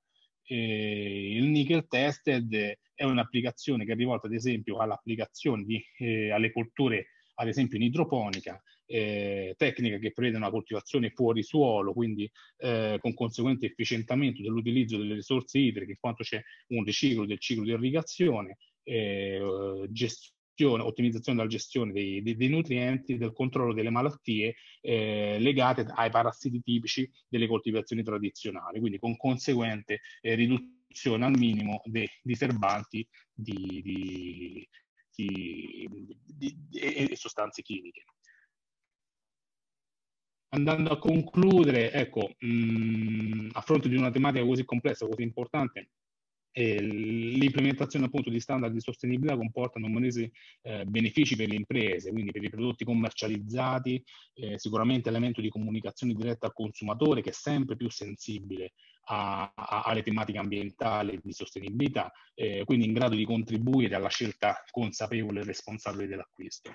Eh, il nickel tested è un'applicazione che è rivolta ad esempio all'applicazione di, eh, alle colture ad esempio in idroponica, eh, tecnica che prevede una coltivazione fuori suolo, quindi eh, con conseguente efficientamento dell'utilizzo delle risorse idriche, in quanto c'è un riciclo del ciclo di irrigazione, eh, gestione, ottimizzazione della gestione dei, dei, dei, nutrienti, del controllo delle malattie eh, legate ai parassiti tipici delle coltivazioni tradizionali, quindi con conseguente eh, riduzione al minimo dei diserbanti di, di, di, di, di, e sostanze chimiche. Andando a concludere, ecco, mh, mm, a fronte di una tematica così complessa, così importante, eh, l'implementazione appunto di standard di sostenibilità comporta numerosi eh, benefici per le imprese, quindi per i prodotti commercializzati, eh, sicuramente elemento di comunicazione diretta al consumatore che è sempre più sensibile a, a, alle tematiche ambientali e di sostenibilità, eh, quindi in grado di contribuire alla scelta consapevole e responsabile dell'acquisto.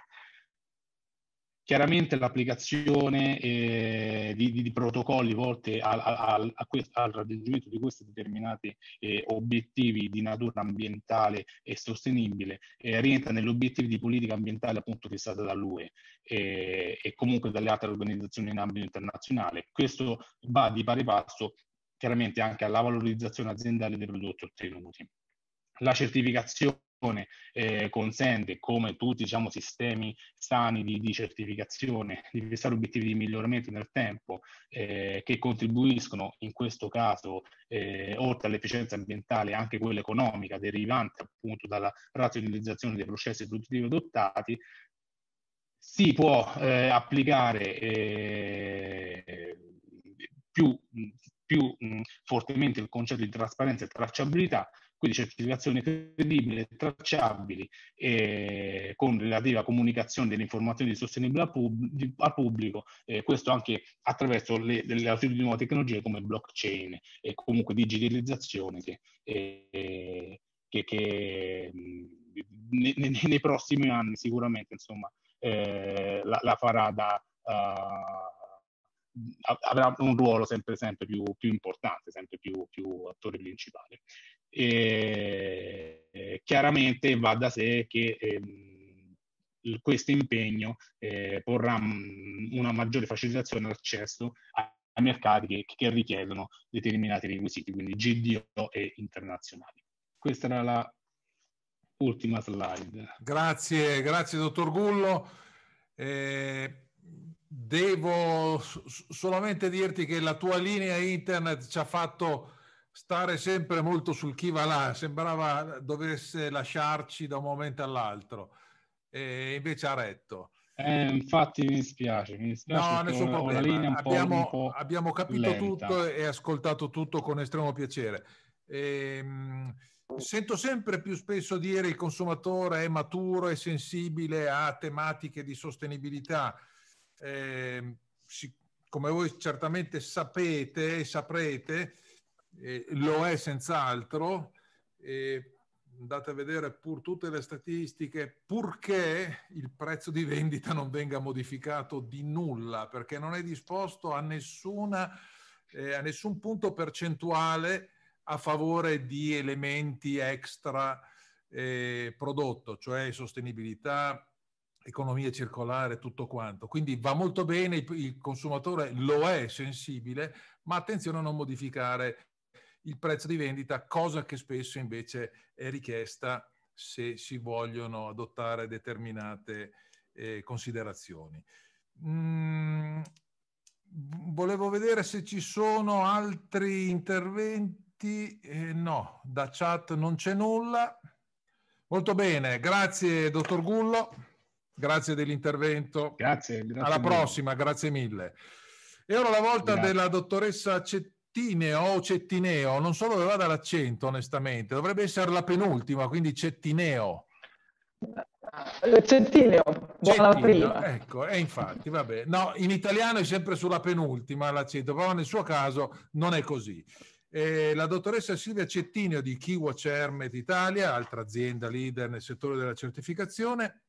Chiaramente l'applicazione eh, di, di, protocolli volti al, al, al, raggiungimento di questi determinati eh, obiettivi di natura ambientale e sostenibile eh, rientra negli obiettivi di politica ambientale appunto fissati dall'UE eh, e comunque dalle altre organizzazioni in ambito internazionale. Questo va di pari passo chiaramente anche alla valorizzazione aziendale dei prodotti ottenuti. La certificazione eh, consente, come tutti diciamo, sistemi sani di, di, certificazione, di fissare obiettivi di miglioramento nel tempo eh, che contribuiscono in questo caso, eh, oltre all'efficienza ambientale, anche quella economica derivante appunto dalla razionalizzazione dei processi produttivi adottati, si può eh, applicare eh, più, più mh, fortemente il concetto di trasparenza e tracciabilità quindi certificazioni credibili e tracciabili eh, con relativa comunicazione delle informazioni di sostenibilità pub- al pubblico, eh, questo anche attraverso le, le di nuove tecnologie come blockchain e comunque digitalizzazione che, eh, che, che ne, ne, nei prossimi anni sicuramente insomma, eh, la, la, farà da... Uh, avrà un ruolo sempre, sempre più, più importante, sempre più, più attore principale. E, chiaramente va da sé che ehm, questo impegno eh, porrà una maggiore facilitazione all'accesso ai mercati che, che, richiedono determinati requisiti, quindi GDO e internazionali. Questa era la ultima slide. Grazie, grazie dottor Gullo. Eh, devo solamente dirti che la tua linea internet ci ha fatto stare sempre molto sul chi va là, sembrava dovesse lasciarci da un momento all'altro, e invece ha retto. Eh, infatti mi dispiace, mi dispiace no, nessun problema. Abbiamo, abbiamo, capito lenta. tutto e ascoltato tutto con estremo piacere. E, ehm, sento sempre più spesso dire il consumatore è maturo e sensibile a tematiche di sostenibilità. Eh, si, come voi certamente sapete e saprete, eh, lo è senz'altro. Eh, andate a vedere pur tutte le statistiche, purché il prezzo di vendita non venga modificato di nulla, perché non è disposto a, nessuna, eh, a nessun punto percentuale a favore di elementi extra eh, prodotto, cioè sostenibilità, economia circolare, tutto quanto. Quindi va molto bene, il, consumatore lo è sensibile, ma attenzione a non modificare il prezzo di vendita, cosa che spesso invece è richiesta se si vogliono adottare determinate eh, considerazioni. Mm, volevo vedere se ci sono altri interventi? Eh, no, da chat non c'è nulla. Molto bene, grazie dottor Gullo, grazie dell'intervento. Grazie, grazie Alla prossima, grazie mille. E ora la volta grazie. della dottoressa Cettineo o Cettineo, non so dove vada l'accento onestamente, dovrebbe essere la penultima, quindi Cettineo. Cettineo, buona prima. Ecco, e infatti, vabbè. No, in italiano è sempre sulla penultima l'accento, però nel suo caso non è così. Eh, la dottoressa Silvia Cettinio di Kiwa Cermet Italia, altra azienda leader nel settore della certificazione,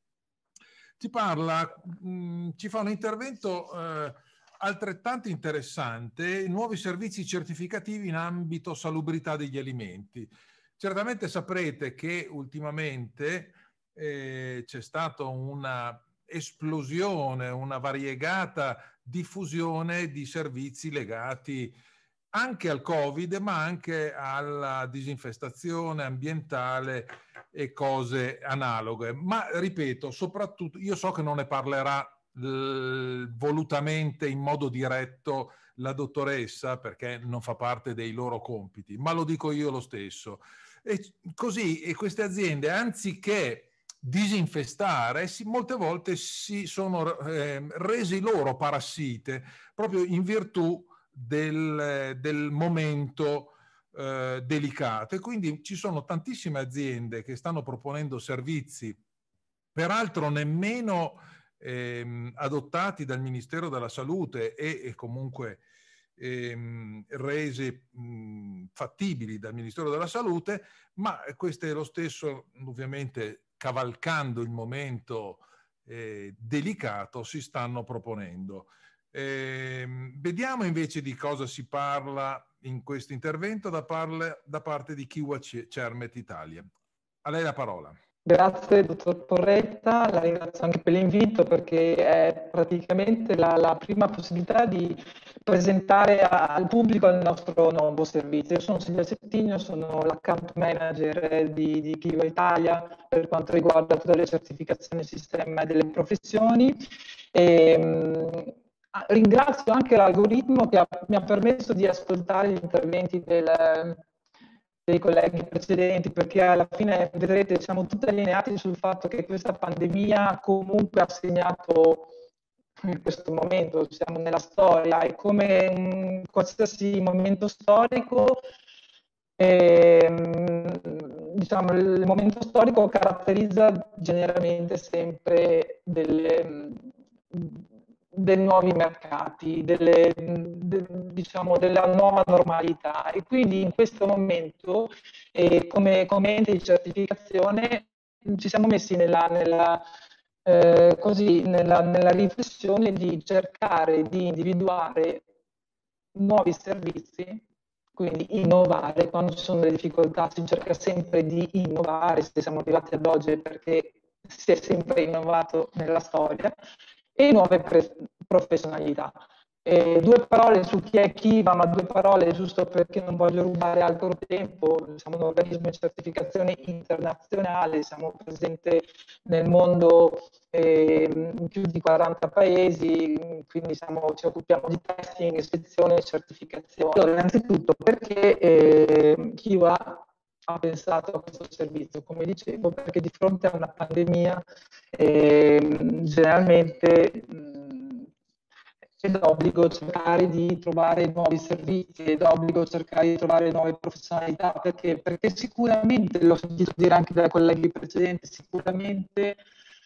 ci parla, mh, mm, ci fa un intervento eh, altrettanto interessante, nuovi servizi certificativi in ambito salubrità degli alimenti. Certamente saprete che ultimamente eh, c'è stata una esplosione, una variegata diffusione di servizi legati anche al Covid, ma anche alla disinfestazione ambientale e cose analoghe. Ma ripeto, soprattutto, io so che non ne parlerà volutamente in modo diretto la dottoressa perché non fa parte dei loro compiti, ma lo dico io lo stesso. E così e queste aziende, anziché disinfestare, si, molte volte si sono eh, resi loro parassite proprio in virtù del, del momento eh, delicato e quindi ci sono tantissime aziende che stanno proponendo servizi, peraltro nemmeno ehm, adottati dal Ministero della Salute e, e comunque ehm, resi mh, fattibili dal Ministero della Salute, ma questo è lo stesso, ovviamente cavalcando il momento eh, delicato, si stanno proponendo. Eh, vediamo invece di cosa si parla in questo intervento da, parle, da parte di Kiwa Cermet Italia. A lei la parola. Grazie dottor Porretta, la ringrazio anche per l'invito perché è praticamente la, la prima possibilità di presentare al pubblico il nostro nuovo servizio. Io sono Silvia Settigno, sono l'account manager di, di Kiwa Italia per quanto riguarda tutte le certificazioni sistema delle professioni. E, ehm, Ah, ringrazio anche l'algoritmo che ha, mi ha permesso di ascoltare gli interventi del, dei colleghi precedenti, perché alla fine, vedrete, siamo tutti allineati sul fatto che questa pandemia comunque ha segnato in questo momento, siamo nella storia e come un qualsiasi momento storico, eh, diciamo, il momento storico caratterizza generalmente sempre delle dei nuovi mercati, delle, de, diciamo, della nuova normalità. E quindi in questo momento eh, come, come ente di certificazione ci siamo messi nella, nella, eh, così, nella, nella riflessione di cercare di individuare nuovi servizi quindi innovare, quando ci sono delle difficoltà si cerca sempre di innovare, se siamo arrivati ad oggi perché si è sempre innovato nella storia e nuove pre- professionalità. Eh, due parole su chi è Kiva, ma due parole giusto perché non voglio rubare altro tempo. Siamo un organismo di certificazione internazionale, siamo presenti nel mondo eh, in più di 40 paesi, quindi siamo, ci occupiamo di testing, ispezione e certificazione. Allora, innanzitutto perché eh, Kiva ha pensato a questo servizio, come dicevo, perché di fronte a una pandemia eh, generalmente mh, è d'obbligo cercare di trovare nuovi servizi, è d'obbligo cercare di trovare nuove professionalità, perché? Perché sicuramente, l'ho sentito dire anche dai colleghi precedenti, sicuramente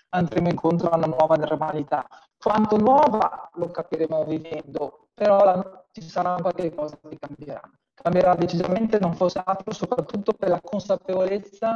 andremo incontro a una nuova normalità. Quanto nuova lo capiremo vivendo, però la, ci sarà qualche cosa che cambierà. Cambierà decisamente non fosse altro, soprattutto per la consapevolezza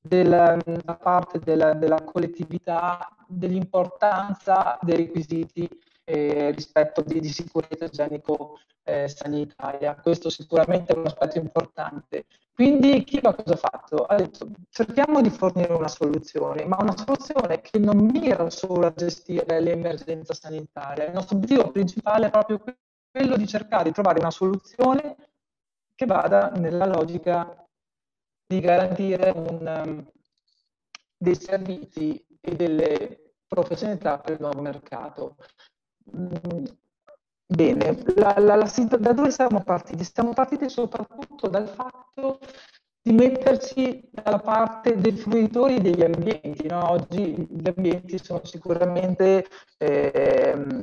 del, da parte della, della collettività dell'importanza dei requisiti eh, rispetto di, di, sicurezza igienico-sanitaria. Eh, Questo sicuramente è un aspetto importante. Quindi Kiva cosa ha fatto? Ha detto cerchiamo di fornire una soluzione, ma una soluzione che non mira solo a gestire l'emergenza sanitaria. Il nostro obiettivo principale è proprio quello di cercare di trovare una soluzione che vada nella logica di garantire un, um, dei servizi e delle professionalità per il nuovo mercato. Mm, bene, la, la, la, da dove siamo partiti? Siamo partiti soprattutto dal fatto di metterci dalla parte dei fruitori degli ambienti. No? Oggi gli ambienti sono sicuramente eh,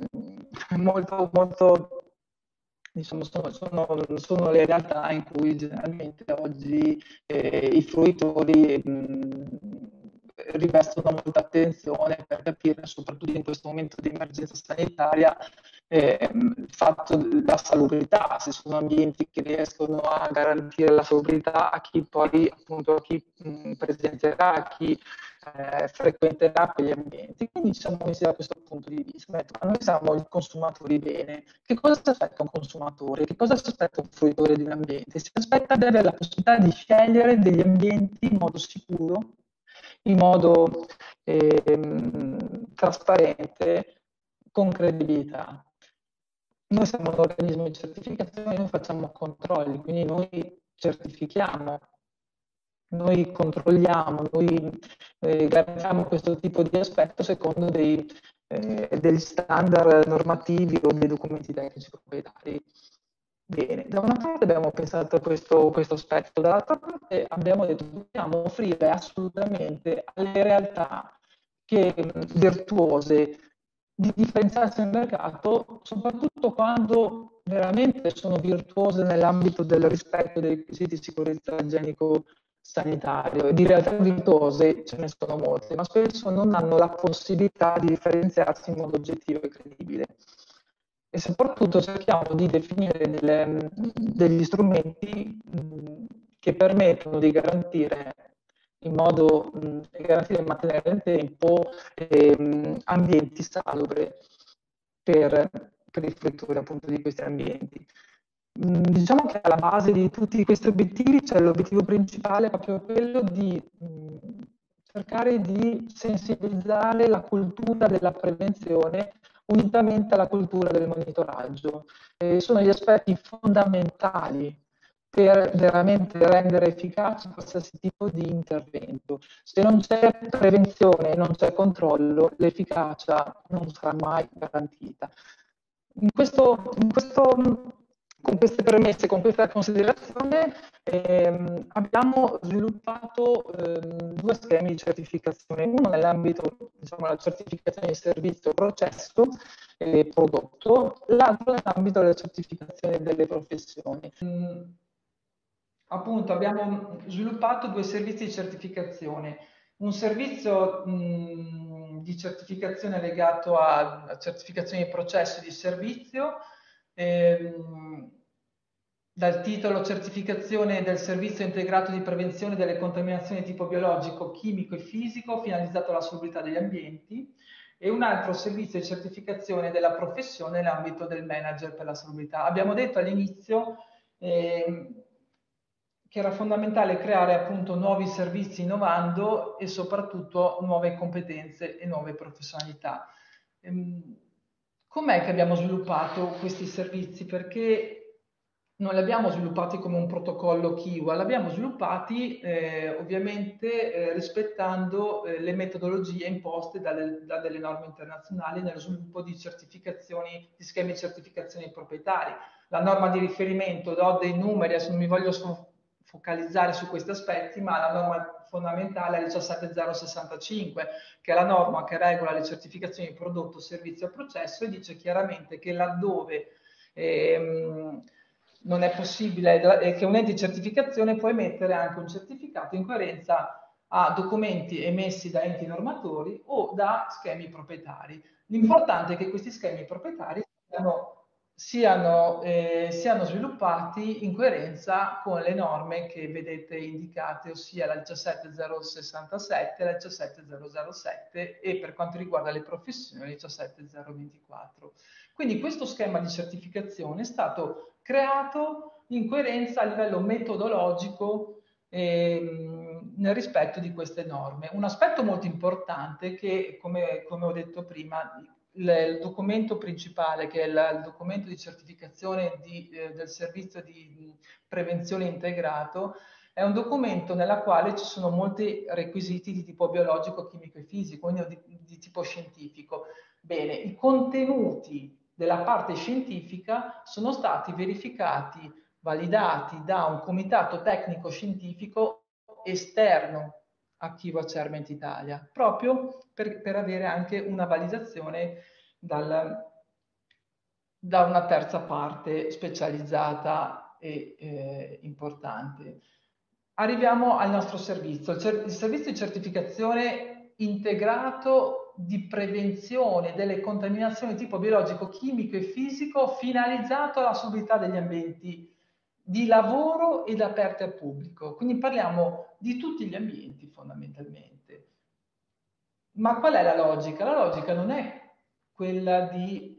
molto, molto diciamo, sono, sono, sono, le realtà in cui generalmente oggi eh, i fruitori rivestono molta attenzione per capire, soprattutto in questo momento di emergenza sanitaria, eh, il fatto della salubrità, se sono ambienti che riescono a garantire la salubrità a chi poi appunto a chi mh, presenterà, a chi eh, frequenterà quegli ambienti. Quindi siamo messi da questo punto di vista. Ma noi siamo i consumatori bene. Che cosa si aspetta un consumatore? Che cosa si aspetta un fruitore di un ambiente? Si aspetta di avere la possibilità di scegliere degli ambienti in modo sicuro, in modo eh, trasparente, con credibilità. Noi siamo un organismo di certificazione, noi facciamo controlli, quindi noi certifichiamo, noi controlliamo, noi eh, garantiamo questo tipo di aspetto secondo dei, eh, degli standard normativi o dei documenti tecnici proprietari. Bene, da una parte abbiamo pensato a questo, questo aspetto, dall'altra parte abbiamo detto che dobbiamo offrire assolutamente alle realtà che, virtuose di differenziarsi nel mercato, soprattutto quando veramente sono virtuose nell'ambito del rispetto dei requisiti di sicurezza igienico-sanitario. E di realtà virtuose ce ne sono molte, ma spesso non hanno la possibilità di differenziarsi in modo oggettivo e credibile e soprattutto cerchiamo di definire delle, degli strumenti che permettono di garantire in modo mh, garantire e mantenere nel tempo eh, ambienti salubri per, per il fruitore appunto di questi ambienti. Diciamo che alla base di tutti questi obiettivi c'è l'obiettivo principale proprio quello di cercare di sensibilizzare la cultura della prevenzione unitamente alla cultura del monitoraggio. Eh, sono gli aspetti fondamentali per veramente rendere efficace qualsiasi tipo di intervento. Se non c'è prevenzione non c'è controllo, l'efficacia non sarà mai garantita. In questo, in questo con queste premesse, con questa considerazione, ehm, abbiamo sviluppato ehm, due schemi di certificazione, uno nell'ambito diciamo, della certificazione di servizio processo e prodotto, l'altro nell'ambito della certificazione delle professioni. Mm, appunto abbiamo sviluppato due servizi di certificazione, un servizio mh, mm, di certificazione legato a certificazione di processo di servizio, ehm, dal titolo Certificazione del servizio integrato di prevenzione delle contaminazioni di tipo biologico, chimico e fisico finalizzato alla salubrità degli ambienti e un altro servizio di certificazione della professione nell'ambito del manager per la salubrità. Abbiamo detto all'inizio eh, che era fondamentale creare appunto nuovi servizi innovando e soprattutto nuove competenze e nuove professionalità. Ehm, com'è che abbiamo sviluppato questi servizi? Perché non li abbiamo sviluppati come un protocollo Kiwa, li abbiamo sviluppati eh, ovviamente eh, rispettando eh, le metodologie imposte dalle, da delle norme internazionali nello sviluppo di certificazioni, di schemi di certificazione proprietari. La norma di riferimento, do dei numeri, adesso non mi voglio focalizzare su questi aspetti, ma la norma fondamentale è 17065, che è la norma che regola le certificazioni di prodotto, servizio e processo e dice chiaramente che laddove ehm, non è possibile eh, che un ente di certificazione può emettere anche un certificato in coerenza a documenti emessi da enti normatori o da schemi proprietari. L'importante è che questi schemi proprietari siano siano, eh, siano, sviluppati in coerenza con le norme che vedete indicate, ossia la 17067, la 17007 e per quanto riguarda le professioni la 17024. Quindi questo schema di certificazione è stato creato in coerenza a livello metodologico ehm, nel rispetto di queste norme. Un aspetto molto importante che, come, come ho detto prima, il documento principale, che è il documento di certificazione di, eh, del servizio di prevenzione integrato, è un documento nella quale ci sono molti requisiti di tipo biologico, chimico e fisico, quindi di, di tipo scientifico. Bene, i contenuti della parte scientifica sono stati verificati, validati da un comitato tecnico scientifico esterno a Kiva Cerment Italia, proprio per, per avere anche una validazione dal, da una terza parte specializzata e eh, importante. Arriviamo al nostro servizio, il, il servizio di certificazione integrato di prevenzione delle contaminazioni tipo biologico, chimico e fisico finalizzato alla salubrità degli ambienti di lavoro ed aperte al pubblico. Quindi parliamo di tutti gli ambienti fondamentalmente. Ma qual è la logica? La logica non è quella di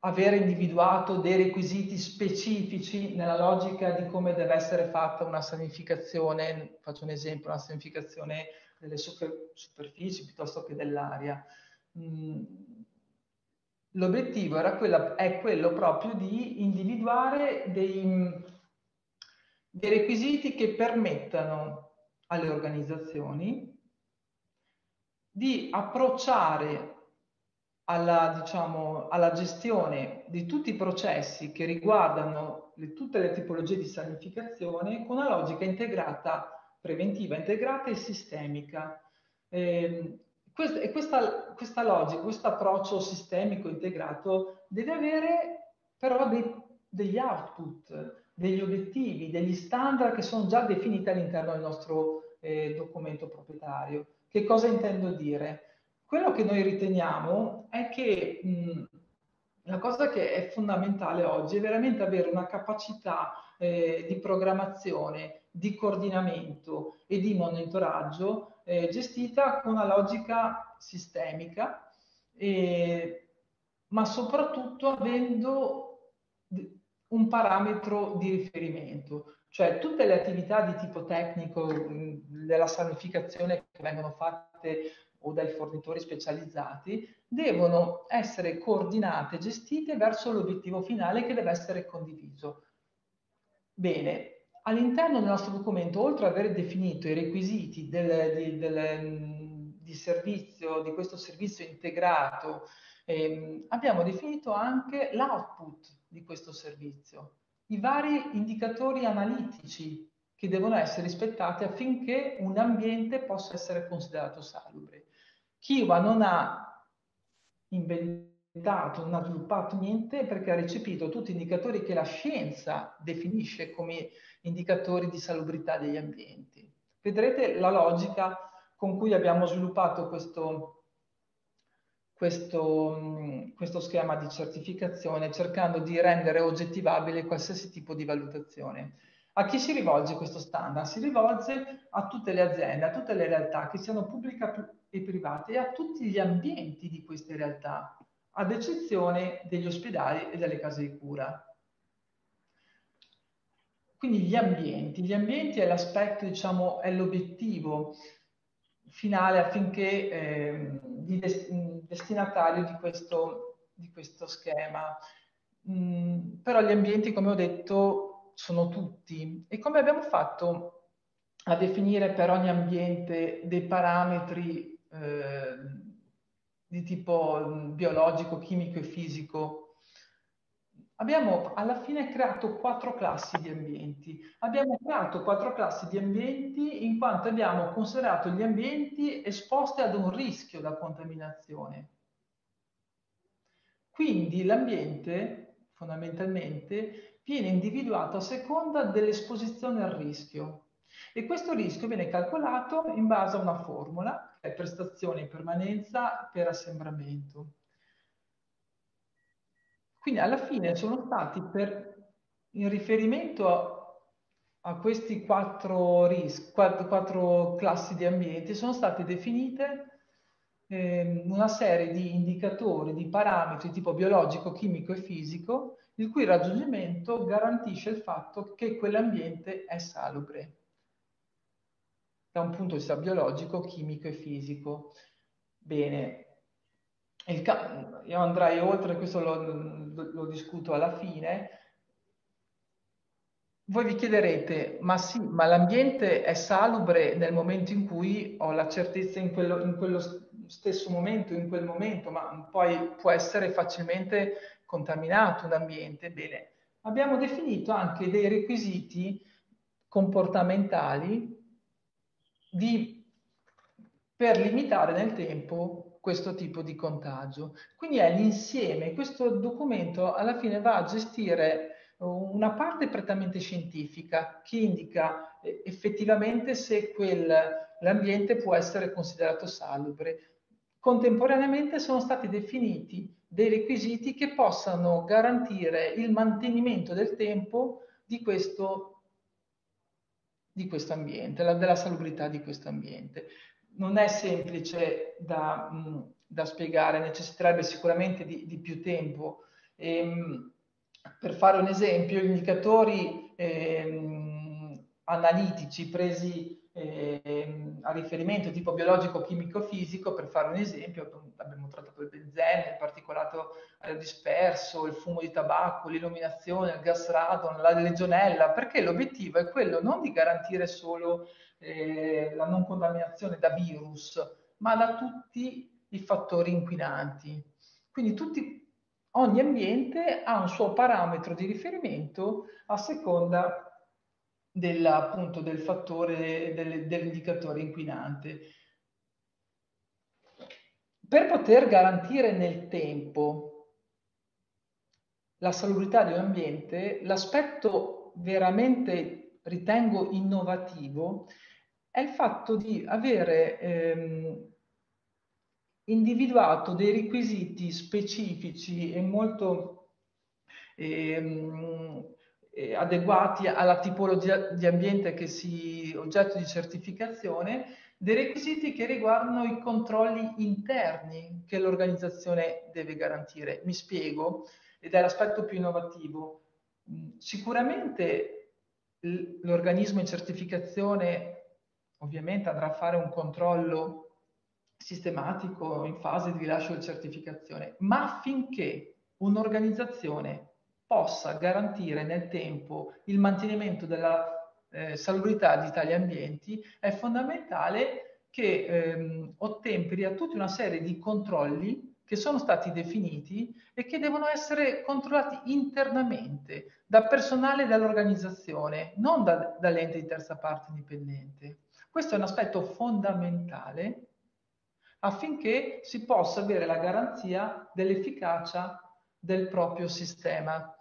aver individuato dei requisiti specifici nella logica di come deve essere fatta una sanificazione, faccio un esempio, una sanificazione delle super, superfici piuttosto che dell'aria. Mm, l'obiettivo quella, è quello proprio di individuare dei, dei requisiti che permettano alle organizzazioni di approcciare alla, diciamo, alla gestione di tutti i processi che riguardano le, tutte le tipologie di sanificazione con una logica integrata, preventiva, integrata e sistemica. Eh, questa, e questa, questa logica, questo approccio sistemico integrato deve avere però dei, degli output, degli obiettivi, degli standard che sono già definiti all'interno del nostro eh, documento proprietario. Che cosa intendo dire? Quello che noi riteniamo è che mh, la cosa che è fondamentale oggi è veramente avere una capacità eh, di programmazione, di coordinamento e di monitoraggio eh, gestita con una logica sistemica, eh, ma soprattutto avendo un parametro di riferimento, cioè tutte le attività di tipo tecnico della sanificazione che vengono fatte o dai fornitori specializzati devono essere coordinate, gestite verso l'obiettivo finale che deve essere condiviso. Bene, All'interno del nostro documento, oltre ad aver definito i requisiti del, di, del, di, servizio, di questo servizio integrato, ehm, abbiamo definito anche l'output di questo servizio, i vari indicatori analitici che devono essere rispettati affinché un ambiente possa essere considerato salubre. Kiva non ha inventato, non ha sviluppato niente perché ha recepito tutti gli indicatori che la scienza definisce come indicatori di salubrità degli ambienti. Vedrete la logica con cui abbiamo sviluppato questo, questo, questo schema di certificazione cercando di rendere oggettivabile qualsiasi tipo di valutazione. A chi si rivolge questo standard? Si rivolge a tutte le aziende, a tutte le realtà, che siano pubbliche e private, e a tutti gli ambienti di queste realtà, ad eccezione degli ospedali e delle case di cura. Quindi gli ambienti, gli ambienti è l'aspetto, diciamo, è l'obiettivo finale affinché eh, di des- destinatario di questo, di questo schema. Mm, però gli ambienti, come ho detto, sono tutti. E come abbiamo fatto a definire per ogni ambiente dei parametri eh, di tipo biologico, chimico e fisico abbiamo alla fine creato quattro classi di ambienti. Abbiamo creato quattro classi di ambienti in quanto abbiamo considerato gli ambienti esposti ad un rischio da contaminazione. Quindi l'ambiente, fondamentalmente, viene individuato a seconda dell'esposizione al rischio. E questo rischio viene calcolato in base a una formula, prestazione in permanenza per assembramento. Quindi alla fine sono stati, per, in riferimento a, a questi quattro, rischi, quattro, quattro, classi di ambienti, sono state definite eh, una serie di indicatori, di parametri tipo biologico, chimico e fisico, il cui raggiungimento garantisce il fatto che quell'ambiente è salubre da un punto di vista biologico, chimico e fisico. Bene, io andrei oltre, questo lo, lo, lo, discuto alla fine. Voi vi chiederete, ma sì, ma l'ambiente è salubre nel momento in cui ho la certezza in quello, in quello stesso momento, in quel momento, ma poi può essere facilmente contaminato un ambiente. Bene, abbiamo definito anche dei requisiti comportamentali di, per limitare nel tempo questo tipo di contagio. Quindi è l'insieme, questo documento alla fine va a gestire una parte prettamente scientifica che indica eh, effettivamente se quel, l'ambiente può essere considerato salubre. Contemporaneamente sono stati definiti dei requisiti che possano garantire il mantenimento del tempo di questo, di questo ambiente, la, della salubrità di questo ambiente non è semplice da, mh, da spiegare, necessiterebbe sicuramente di, di più tempo. E, ehm, per fare un esempio, gli indicatori eh, analitici presi eh, a riferimento tipo biologico, chimico, fisico, per fare un esempio, abbiamo trattato il benzene, il particolato disperso, il fumo di tabacco, l'illuminazione, il gas radon, la legionella, perché l'obiettivo è quello non di garantire solo eh, la non contaminazione da virus, ma da tutti i fattori inquinanti. Quindi tutti, ogni ambiente ha un suo parametro di riferimento a seconda del, appunto, del fattore del, dell'indicatore inquinante. Per poter garantire nel tempo la salubrità di un ambiente, l'aspetto veramente ritengo innovativo è il fatto di avere ehm, individuato dei requisiti specifici e molto ehm, eh, adeguati alla tipologia di ambiente che si oggetto di certificazione, dei requisiti che riguardano i controlli interni che l'organizzazione deve garantire. Mi spiego, ed è l'aspetto più innovativo. Sicuramente l'organismo in certificazione ovviamente andrà a fare un controllo sistematico in fase di rilascio di certificazione, ma affinché un'organizzazione possa garantire nel tempo il mantenimento della eh, salubrità di tali ambienti, è fondamentale che ehm, ottemperi a tutta una serie di controlli che sono stati definiti e che devono essere controllati internamente da personale dell'organizzazione, non da, dall'ente di terza parte indipendente. Questo è un aspetto fondamentale affinché si possa avere la garanzia dell'efficacia del proprio sistema.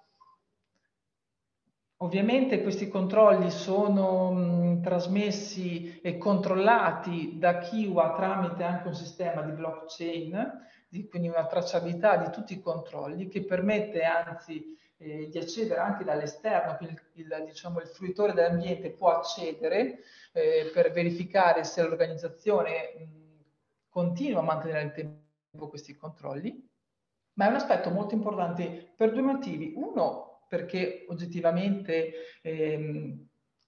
Ovviamente questi controlli sono mh, trasmessi e controllati da Kiwa tramite anche un sistema di blockchain, di, quindi una tracciabilità di tutti i controlli che permette anzi eh, di accedere anche dall'esterno, quindi il, diciamo, il fruitore dell'ambiente può accedere eh, per verificare se l'organizzazione continua a mantenere nel tempo questi controlli, ma è un aspetto molto importante per due motivi. Uno, perché oggettivamente ehm,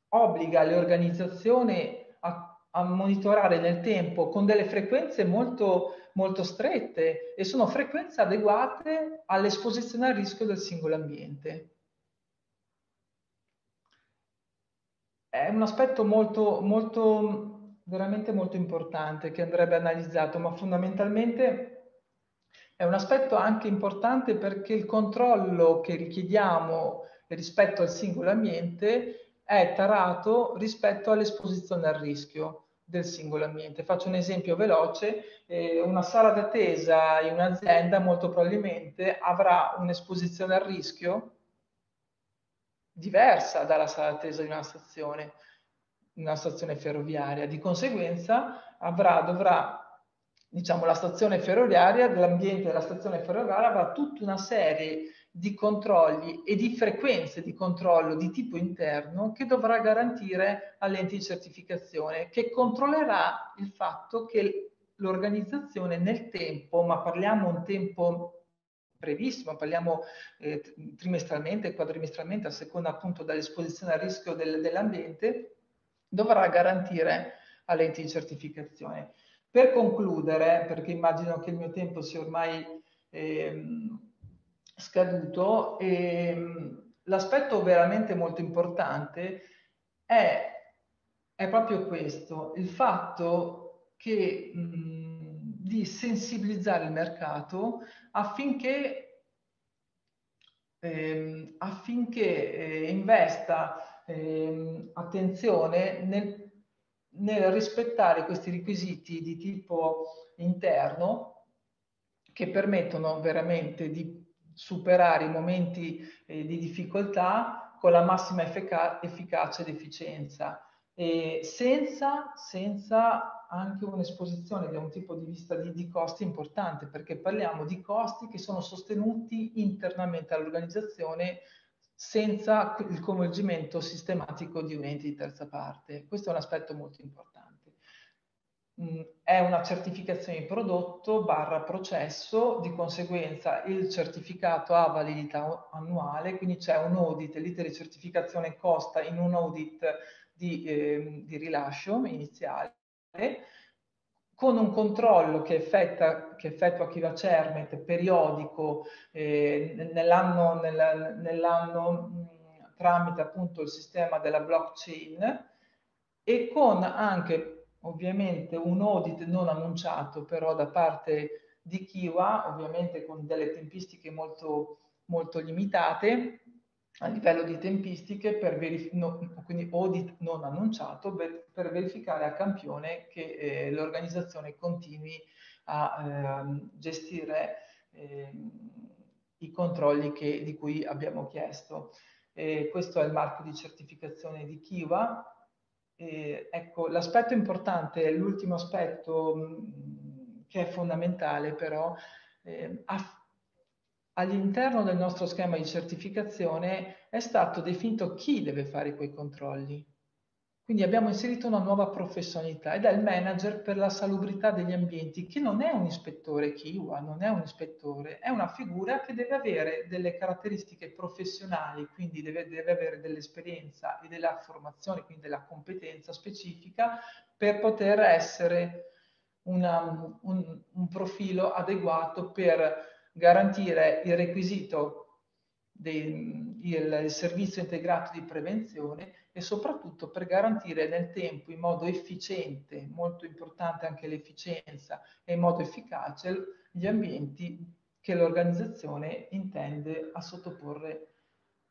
obbliga le organizzazioni a, a, monitorare nel tempo con delle frequenze molto, molto strette e sono frequenze adeguate all'esposizione al rischio del singolo ambiente. è un aspetto molto, molto, veramente molto importante che andrebbe analizzato, ma fondamentalmente È un aspetto anche importante perché il controllo che richiediamo rispetto al singolo ambiente è tarato rispetto all'esposizione al rischio del singolo ambiente. Faccio un esempio veloce, eh, una sala d'attesa in un'azienda molto probabilmente avrà un'esposizione al rischio diversa dalla sala d'attesa di una stazione, una stazione ferroviaria. Di conseguenza avrà, dovrà diciamo, la stazione ferroviaria, l'ambiente della stazione ferroviaria avrà tutta una serie di controlli e di frequenze di controllo di tipo interno che dovrà garantire all'ente di certificazione, che controllerà il fatto che l'organizzazione nel tempo, ma parliamo un tempo brevissimo, parliamo eh, trimestralmente, quadrimestralmente, a seconda appunto dell'esposizione al rischio del, dell'ambiente, dovrà garantire all'ente di certificazione. Per concludere, perché immagino che il mio tempo sia ormai ehm, scaduto, ehm, l'aspetto veramente molto importante è, è, proprio questo, il fatto che, mh, di sensibilizzare il mercato affinché, ehm, affinché eh, investa ehm, attenzione nel nel rispettare questi requisiti di tipo interno che permettono veramente di superare i momenti eh, di difficoltà con la massima effic- efficacia ed efficienza, e senza, senza anche un'esposizione da un tipo di vista di, di costi importante, perché parliamo di costi che sono sostenuti internamente all'organizzazione senza il coinvolgimento sistematico di un ente di terza parte. Questo è un aspetto molto importante. Mm, è una certificazione di prodotto barra processo, di conseguenza il certificato ha validità annuale, quindi c'è un audit, l'iter di certificazione costa in un audit di, eh, di rilascio iniziale con un controllo che effettua, che effettua Kiva Cermet periodico eh, nell'anno, nel, nell'anno tramite appunto il sistema della blockchain e con anche ovviamente un audit non annunciato però da parte di Kiwa, ovviamente con delle tempistiche molto, molto limitate, a livello di tempistiche, per verif- no, quindi audit non annunciato, per, per verificare a campione che eh, l'organizzazione continui a eh, gestire eh, i controlli che, di cui abbiamo chiesto. questo è il marchio di certificazione di Kiva. ecco, l'aspetto importante, l'ultimo aspetto mh, che è fondamentale però, eh, all'interno del nostro schema di certificazione è stato definito chi deve fare quei controlli. Quindi abbiamo inserito una nuova professionalità ed è il manager per la salubrità degli ambienti, che non è un ispettore Kiwa, non è un ispettore, è una figura che deve avere delle caratteristiche professionali, quindi deve, deve avere dell'esperienza e della formazione, quindi della competenza specifica per poter essere una, un, un profilo adeguato per garantire il requisito del servizio integrato di prevenzione e soprattutto per garantire nel tempo in modo efficiente, molto importante anche l'efficienza e in modo efficace gli ambienti che l'organizzazione intende a sottoporre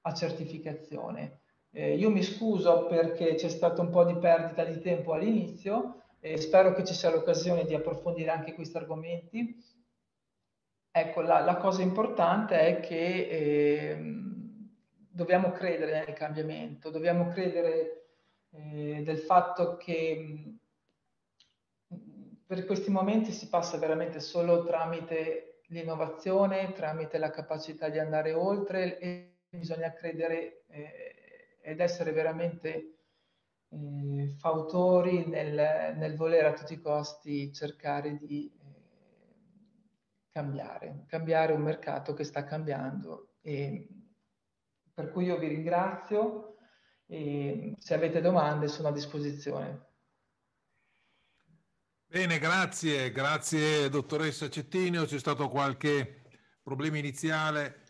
a certificazione. Eh, io mi scuso perché c'è stato un po' di perdita di tempo all'inizio e spero che ci sia l'occasione di approfondire anche questi argomenti Ecco, la, la, cosa importante è che eh, dobbiamo credere nel cambiamento, dobbiamo credere eh, del fatto che per questi momenti si passa veramente solo tramite l'innovazione, tramite la capacità di andare oltre e bisogna credere eh, ed essere veramente eh, fautori nel, nel voler a tutti i costi cercare di cambiare, cambiare un mercato che sta cambiando. E per cui io vi ringrazio e se avete domande sono a disposizione. Bene, grazie, grazie dottoressa Cettinio, c'è stato qualche problema iniziale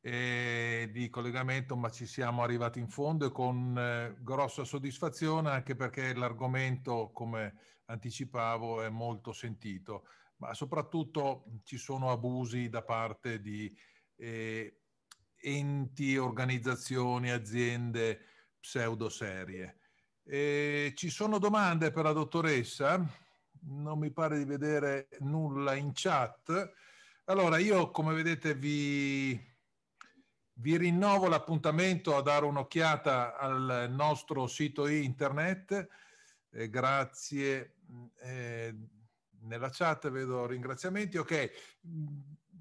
eh, di collegamento, ma ci siamo arrivati in fondo e con eh, grossa soddisfazione anche perché l'argomento, come anticipavo, è molto sentito. Ma soprattutto ci sono abusi da parte di eh, enti, organizzazioni, aziende pseudoserie. E ci sono domande per la dottoressa? Non mi pare di vedere nulla in chat. Allora, io come vedete vi, vi rinnovo l'appuntamento a dare un'occhiata al nostro sito internet. Eh, grazie. Eh, nella chat vedo ringraziamenti. Ok,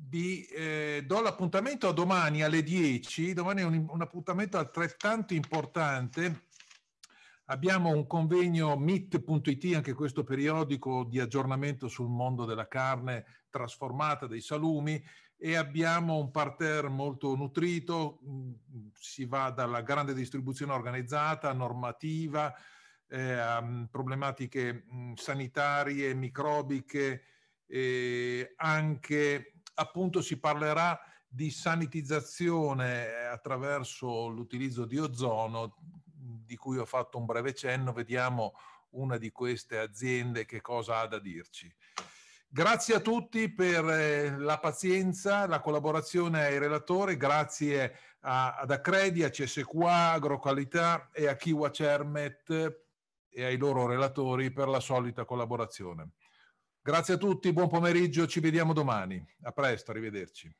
vi eh, do l'appuntamento a domani alle 10. Domani è un, un appuntamento altrettanto importante. Abbiamo un convegno mit.it, anche questo periodico di aggiornamento sul mondo della carne trasformata, dei salumi, e abbiamo un parterre molto nutrito, si va dalla grande distribuzione organizzata, normativa, eh, problematiche sanitarie, microbiche, eh, anche appunto si parlerà di sanitizzazione attraverso l'utilizzo di ozono, di cui ho fatto un breve cenno. Vediamo una di queste aziende che cosa ha da dirci. Grazie a tutti per eh, la pazienza, la collaborazione ai relatori, grazie ad Accredi, a CSQA, Agroqualità e a Kiwa Cermet e ai loro relatori per la solita collaborazione. Grazie a tutti, buon pomeriggio, ci vediamo domani. A presto, arrivederci.